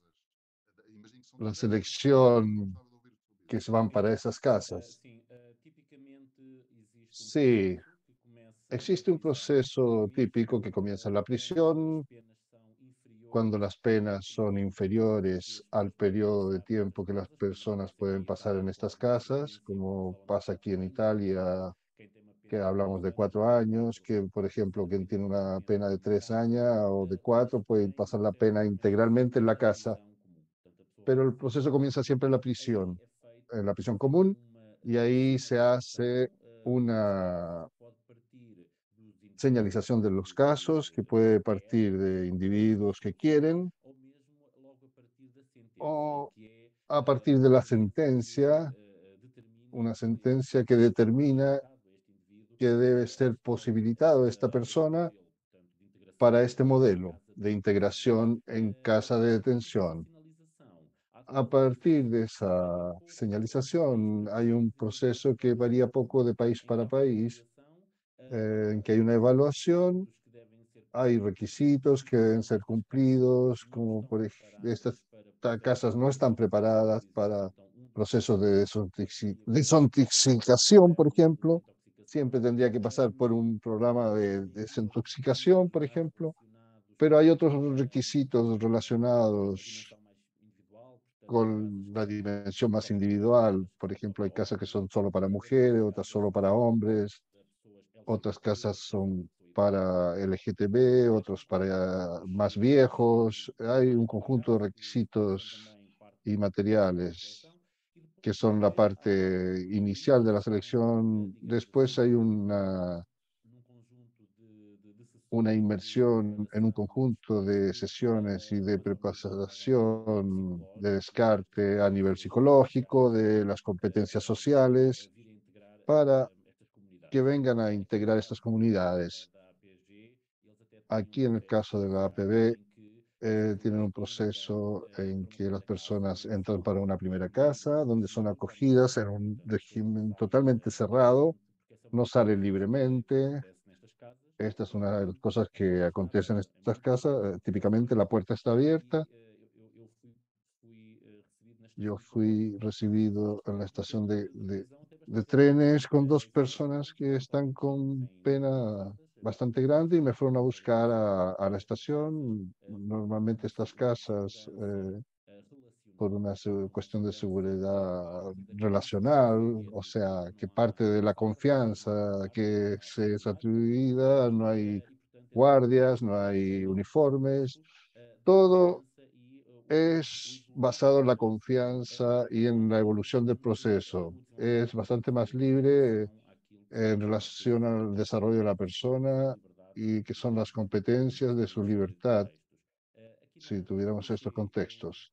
la selección que se van para esas casas? Sí, existe un proceso típico que comienza en la prisión, cuando las penas son inferiores al periodo de tiempo que las personas pueden pasar en estas casas, como pasa aquí en Italia, que hablamos de cuatro años, que por ejemplo quien tiene una pena de tres años o de cuatro puede pasar la pena integralmente en la casa, pero el proceso comienza siempre en la prisión, en la prisión común, y ahí se hace una señalización de los casos que puede partir de individuos que quieren o a partir de la sentencia, una sentencia que determina que debe ser posibilitado esta persona para este modelo de integración en casa de detención. A partir de esa señalización hay un proceso que varía poco de país para país, eh, en que hay una evaluación, hay requisitos que deben ser cumplidos, como por ejemplo, estas casas no están preparadas para procesos de desintoxicación, por ejemplo, siempre tendría que pasar por un programa de desintoxicación, por ejemplo, pero hay otros requisitos relacionados con la dimensión más individual. Por ejemplo, hay casas que son solo para mujeres, otras solo para hombres, otras casas son para LGTB, otros para más viejos. Hay un conjunto de requisitos y materiales que son la parte inicial de la selección. Después hay una, una inmersión en un conjunto de sesiones y de preparación de descarte a nivel psicológico, de las competencias sociales, para que vengan a integrar estas comunidades. Aquí en el caso de la APB, eh, tienen un proceso en que las personas entran para una primera casa, donde son acogidas en un régimen totalmente cerrado, no salen libremente. Esta es una de las cosas que acontecen en estas casas. Eh, típicamente la puerta está abierta. Yo fui recibido en la estación de, de, de trenes con dos personas que están con pena bastante grande y me fueron a buscar a, la estación. Normalmente estas casas, eh, por una cuestión de seguridad relacional, o sea, que parte de la confianza que se es atribuida, no hay guardias, no hay uniformes, todo es basado en la confianza y en la evolución del proceso. Es bastante más libre en relación al desarrollo de la persona y que son las competencias de su libertad, si tuviéramos estos contextos.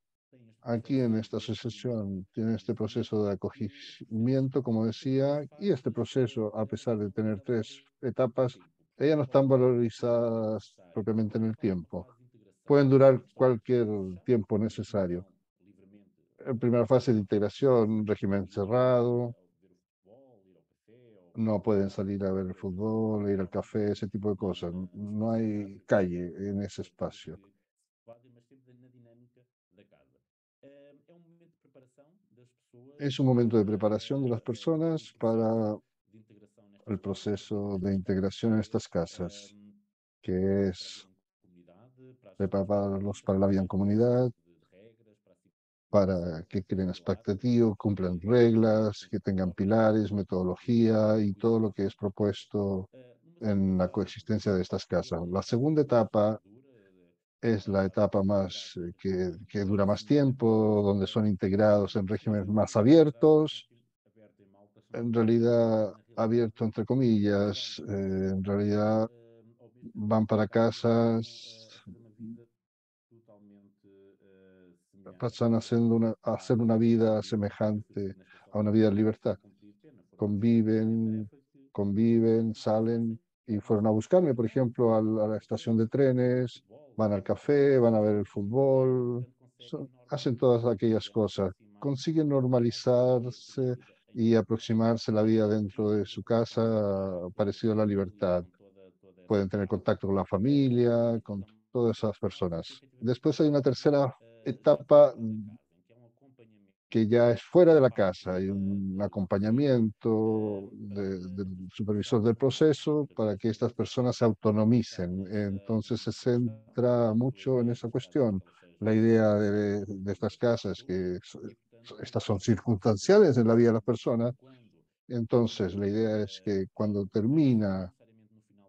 Aquí en esta asociación tiene este proceso de acogimiento, como decía, y este proceso, a pesar de tener tres etapas, ellas no están valorizadas propiamente en el tiempo. Pueden durar cualquier tiempo necesario. En primera fase de integración, régimen cerrado, no pueden salir a ver el fútbol, ir al café, ese tipo de cosas. No hay calle en ese espacio. Es un momento de preparación de las personas para el proceso de integración en estas casas, que es prepararlos para la vida en comunidad, para que creen expectativas, cumplan reglas, que tengan pilares, metodología y todo lo que es propuesto en la coexistencia de estas casas. La segunda etapa es la etapa más eh, que, que dura más tiempo, donde son integrados en regímenes más abiertos, en realidad abierto entre comillas, eh, en realidad van para casas pasan haciendo una, a hacer una vida semejante a una vida en libertad. Conviven, conviven, salen y fueron a buscarme, por ejemplo, a la, estación de trenes, van al café, van a ver el fútbol, hacen todas aquellas cosas. Consiguen normalizarse y aproximarse la vida dentro de su casa parecido a la libertad. Pueden tener contacto con la familia, con todas esas personas. Después hay una tercera etapa que ya es fuera de la casa, hay un acompañamiento del supervisor del proceso para que estas personas se autonomicen. Entonces se centra mucho en esa cuestión. La idea de, de estas casas, que estas son circunstanciales en la vida de las personas, entonces la idea es que cuando termina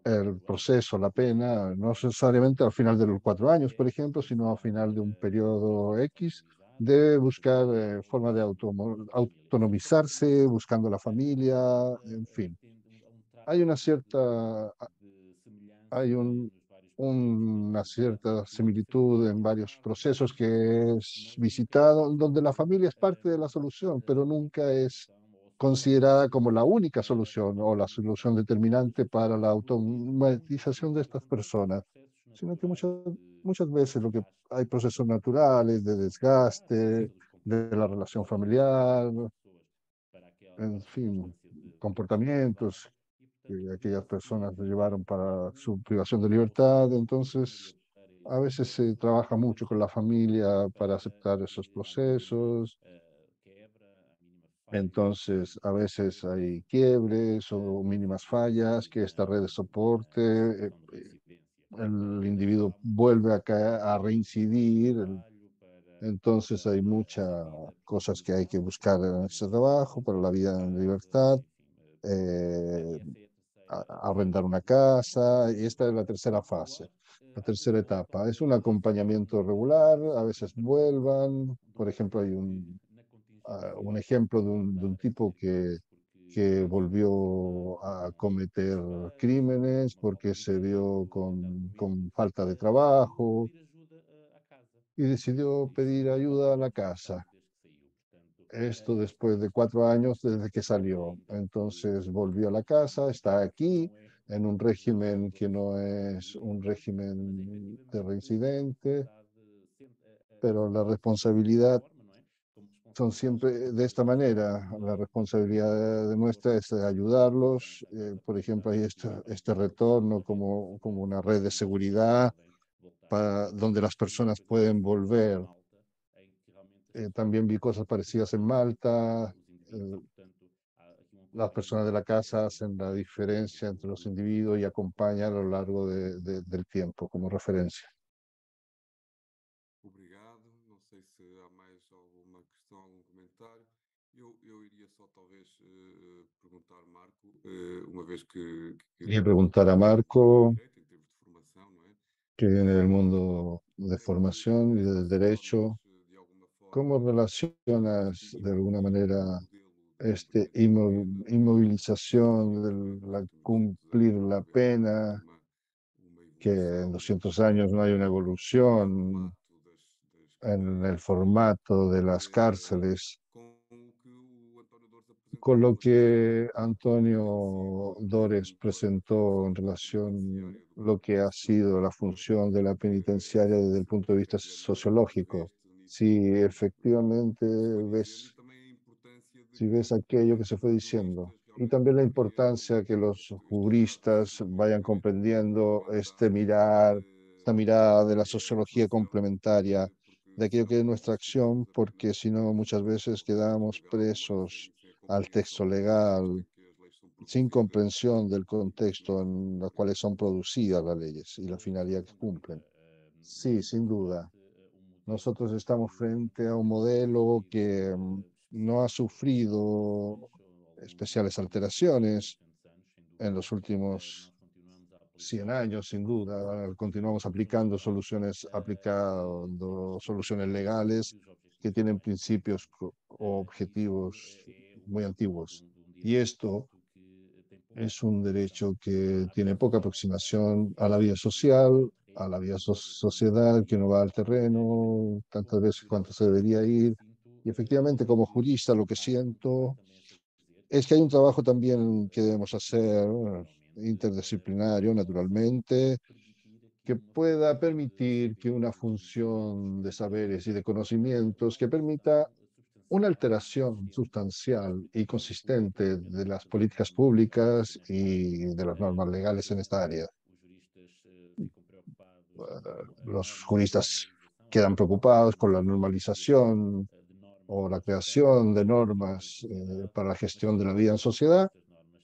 el proceso, la pena, no necesariamente al final de los cuatro años, por ejemplo, sino al final de un periodo X, debe buscar eh, forma de autonomizarse, buscando la familia, en fin. Hay una cierta, hay un, una cierta similitud en varios procesos que es visitado, donde la familia es parte de la solución, pero nunca es considerada como la única solución o la solución determinante para la automatización de estas personas, sino que muchas, muchas veces lo que hay procesos naturales de desgaste de la relación familiar, en fin, comportamientos que aquellas personas llevaron para su privación de libertad. Entonces, a veces se trabaja mucho con la familia para aceptar esos procesos entonces, a veces hay quiebres o mínimas fallas, que esta red de soporte, eh, eh, el individuo vuelve a, a reincidir. entonces, hay muchas cosas que hay que buscar en ese trabajo para la vida en libertad. Eh, arrendar una casa, y esta es la tercera fase, la tercera etapa. Es un acompañamiento regular, a veces vuelvan, por ejemplo, hay un un ejemplo de un, tipo que, que volvió a cometer crímenes porque se vio con, con falta de trabajo y decidió pedir ayuda a la casa. Esto después de cuatro años desde que salió. Entonces volvió a la casa, está aquí en un régimen que no es un régimen de reincidente, pero la responsabilidad son siempre de esta manera. La responsabilidad de nuestra es ayudarlos. Eh, por ejemplo, hay este, este retorno como, como una red de seguridad donde las personas pueden volver. Eh, también vi cosas parecidas en Malta. Eh, las personas de la casa hacen la diferencia entre los individuos y acompañan a lo largo de, del tiempo como referencia. Quería preguntar a Marco que viene del mundo de formación y del derecho, ¿cómo relacionas de alguna manera esta inmovilización de cumplir la pena, que en 200 años no hay una evolución en el formato de las cárceles, con lo que Antonio Dores presentó en relación a lo que ha sido la función de la penitenciaria desde el punto de vista sociológico. Si efectivamente ves, si ves aquello que se fue diciendo. Y también la importancia que los juristas vayan comprendiendo este mirar, esta mirada de la sociología complementaria de aquello que es nuestra acción, porque si no muchas veces quedamos presos al texto legal sin comprensión del contexto en el cual son producidas las leyes y la finalidad que cumplen. Sí, sin duda. Nosotros estamos frente a un modelo que mm, no ha sufrido especiales alteraciones en los últimos 100 años, sin duda. Continuamos aplicando soluciones, aplicando soluciones legales que tienen principios o objetivos muy antiguos. Y esto es un derecho que tiene poca aproximación a la vida social, a la vida sociedad, que no va al terreno tantas veces cuanto se debería ir. Y efectivamente, como jurista, lo que siento es que hay un trabajo también que debemos hacer, interdisciplinario, naturalmente, que pueda permitir que una función de saberes y de conocimientos que permita una alteración sustancial y consistente de las políticas públicas y de las normas legales en esta área. Los juristas quedan preocupados con la normalización o la creación de normas eh, para la gestión de la vida en sociedad,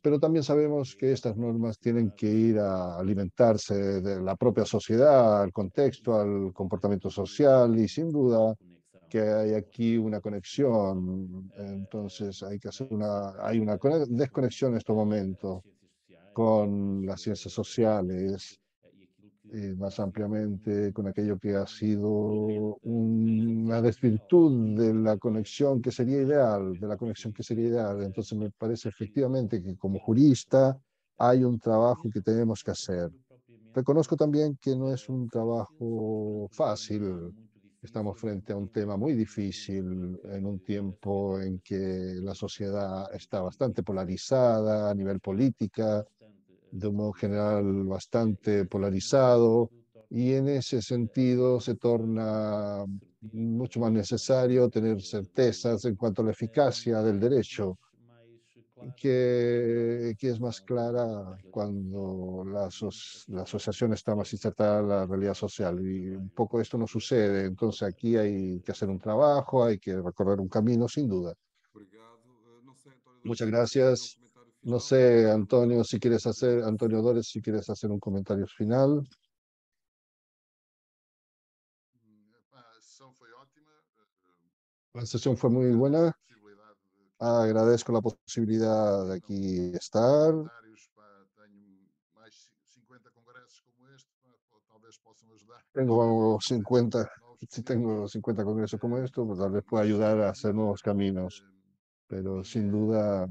pero también sabemos que estas normas tienen que ir a alimentarse de la propia sociedad, al contexto, al comportamiento social y sin duda que hay aquí una conexión. Entonces hay que hacer una, hay una desconexión en este momento con las ciencias sociales y más ampliamente con aquello que ha sido una desvirtud de la conexión que sería ideal, de la conexión que sería ideal. Entonces me parece efectivamente que como jurista hay un trabajo que tenemos que hacer. Reconozco también que no es un trabajo fácil. Estamos frente a un tema muy difícil en un tiempo en que la sociedad está bastante polarizada a nivel política, de un modo general bastante polarizado y en ese sentido se torna mucho más necesario tener certezas en cuanto a la eficacia del derecho, que, que es más clara cuando la, la asociación está más insertada en la realidad social. Y un poco esto no sucede, entonces aquí hay que hacer un trabajo, hay que recorrer un camino, sin duda. Muchas gracias. No sé, Antonio, si quieres hacer, Antonio Dores, si quieres hacer un comentario final. La sesión fue muy buena. Agradezco la posibilidad de aquí estar. Tengo 50, si tengo 50 congresos como esto, pues tal vez pueda ayudar a hacer nuevos caminos. Pero sin duda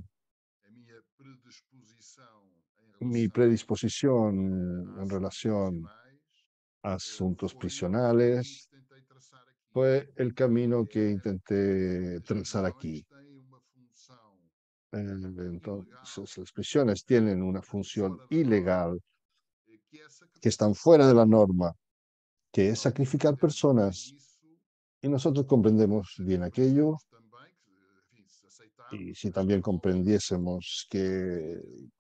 mi predisposición en relación a asuntos prisionales fue el camino que intenté trazar aquí. Entonces, las prisiones tienen una función ilegal que están fuera de la norma, que es sacrificar personas. Y nosotros comprendemos bien aquello y si también comprendiésemos que,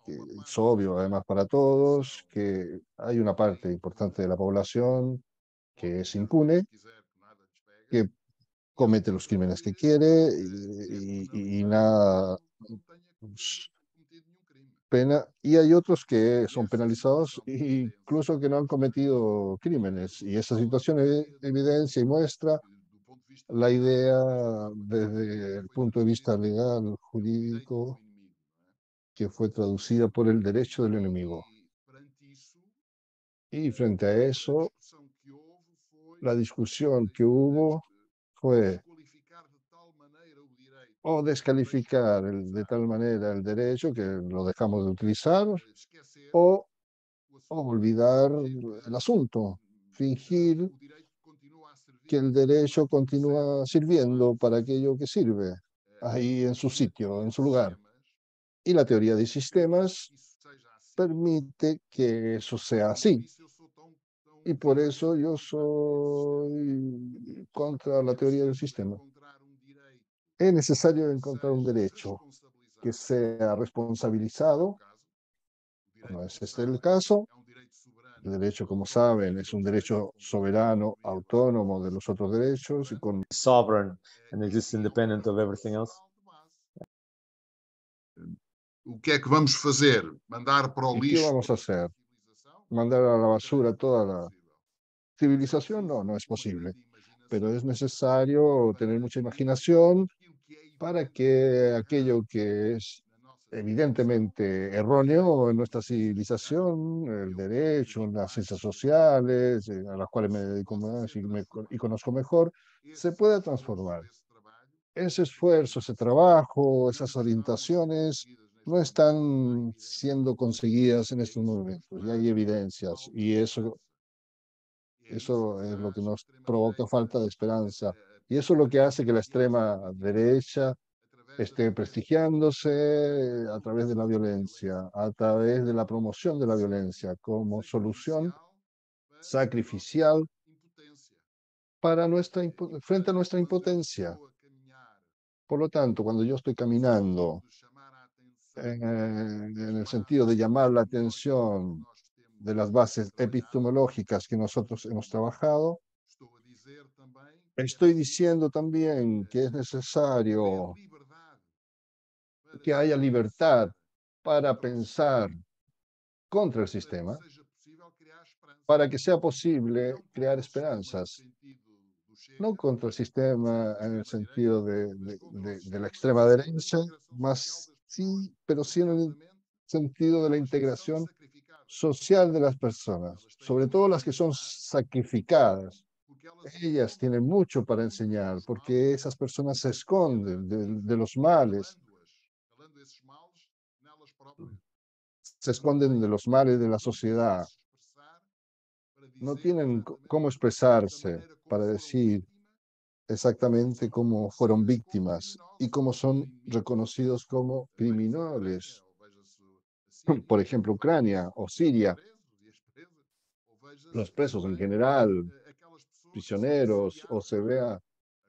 es obvio, además para todos, que hay una parte importante de la población que es impune, que comete los crímenes que quiere y, nada pena y hay otros que son penalizados incluso que no han cometido crímenes y esa situación evidencia y muestra la idea desde el punto de vista legal, jurídico, que fue traducida por el derecho del enemigo. Y frente a eso, la discusión que hubo fue o descalificar de tal manera el derecho que lo dejamos de utilizar o olvidar el asunto, fingir que el derecho continúa sirviendo para aquello que sirve, ahí en su sitio, en su lugar. Y la teoría de sistemas permite que eso sea así. Y por eso yo soy contra la teoría del sistema. Es necesario encontrar un derecho que sea responsabilizado. No es este el caso, el derecho, como saben, es un derecho soberano, autónomo de los otros derechos y con sovereign and it is independent of everything else. O que é que vamos fazer? Mandar para o lixo? ¿Qué vamos a hacer? ¿Mandar a la basura toda la civilización? No, no es posible. Pero es necesario tener mucha imaginación para que aquello que es evidentemente erróneo en nuestra civilización, el derecho, las ciencias sociales, eh, a las cuales me dedico más y, y conozco mejor, se pueda transformar. Ese esfuerzo, ese trabajo, esas orientaciones no están siendo conseguidas en estos momentos y hay evidencias y eso, eso es lo que nos provoca falta de esperanza. y eso es lo que hace que la extrema derecha esté prestigiándose a través de la violencia, a través de la promoción de la violencia como solución sacrificial para nuestra, frente a nuestra impotencia. Por lo tanto, cuando yo estoy caminando en, en el sentido de llamar la atención de las bases epistemológicas que nosotros hemos trabajado, Estoy diciendo también que es necesario que haya libertad para pensar contra el sistema, para que sea posible crear esperanzas, no contra el sistema en el sentido de, de- de- de la extrema derecha, más sí, pero sí en el sentido de la integración social de las personas, sobre todo las que son sacrificadas. Ellas tienen mucho para enseñar porque esas personas se esconden de, de los males, se esconden de los males de la sociedad. No tienen cómo expresarse para decir exactamente cómo fueron víctimas y cómo son reconocidos como criminales. Por ejemplo, Ucrania o Siria, los presos en general, prisioneros, o se vea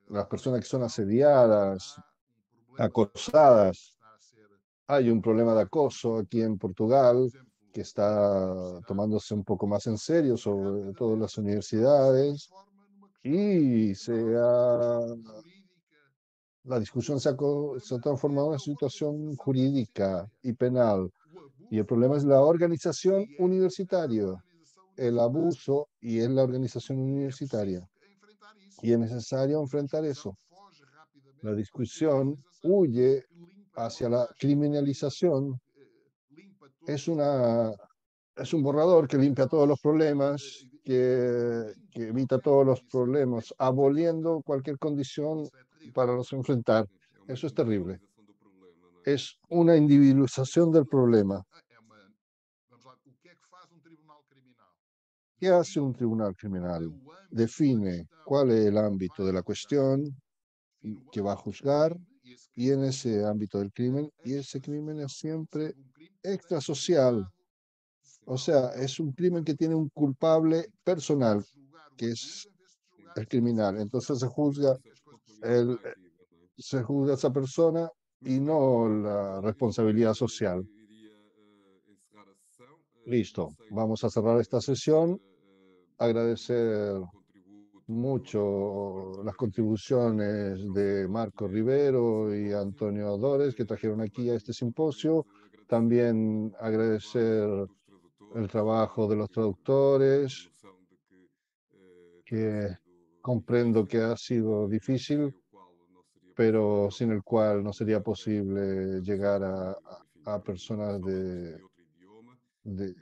las personas que son asediadas, acosadas. Hay un problema de acoso aquí en Portugal que está tomándose un poco más en serio, sobre todo en las universidades, y se ha, la discusión se ha, se ha transformado en una situación jurídica y penal. Y el problema es la organización universitaria, el abuso y es la organización universitaria. Y es necesario enfrentar eso. La discusión huye hacia la criminalización. Es, una, es un borrador que limpia todos los problemas, que, que evita todos los problemas, aboliendo cualquier condición para los enfrentar. Eso es terrible. Es una individualización del problema. ¿Qué hace un tribunal criminal? Define cuál es el ámbito de la cuestión que va a juzgar y en ese ámbito del crimen, y ese crimen es siempre extrasocial. O sea, es un crimen que tiene un culpable personal, que es el criminal. Entonces se juzga, el, se juzga a esa persona y no la responsabilidad social. Listo, vamos a cerrar esta sesión. Agradecer mucho las contribuciones de Marco Rivero y Antonio Adores que trajeron aquí a este simposio. También agradecer el trabajo de los traductores, que comprendo que ha sido difícil, pero sin el cual no sería posible llegar a, personas de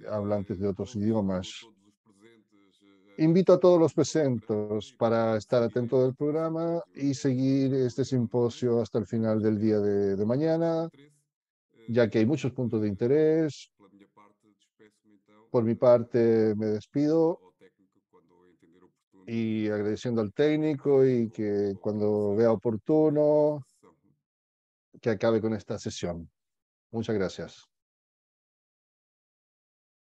hablantes de otros idiomas. Invito a todos los presentes para estar atentos del programa y seguir este simposio hasta el final del día de, de mañana, ya que hay muchos puntos de interés. Por mi parte, me despido y agradeciendo al técnico y que cuando vea oportuno, que acabe con esta sesión. Muchas gracias.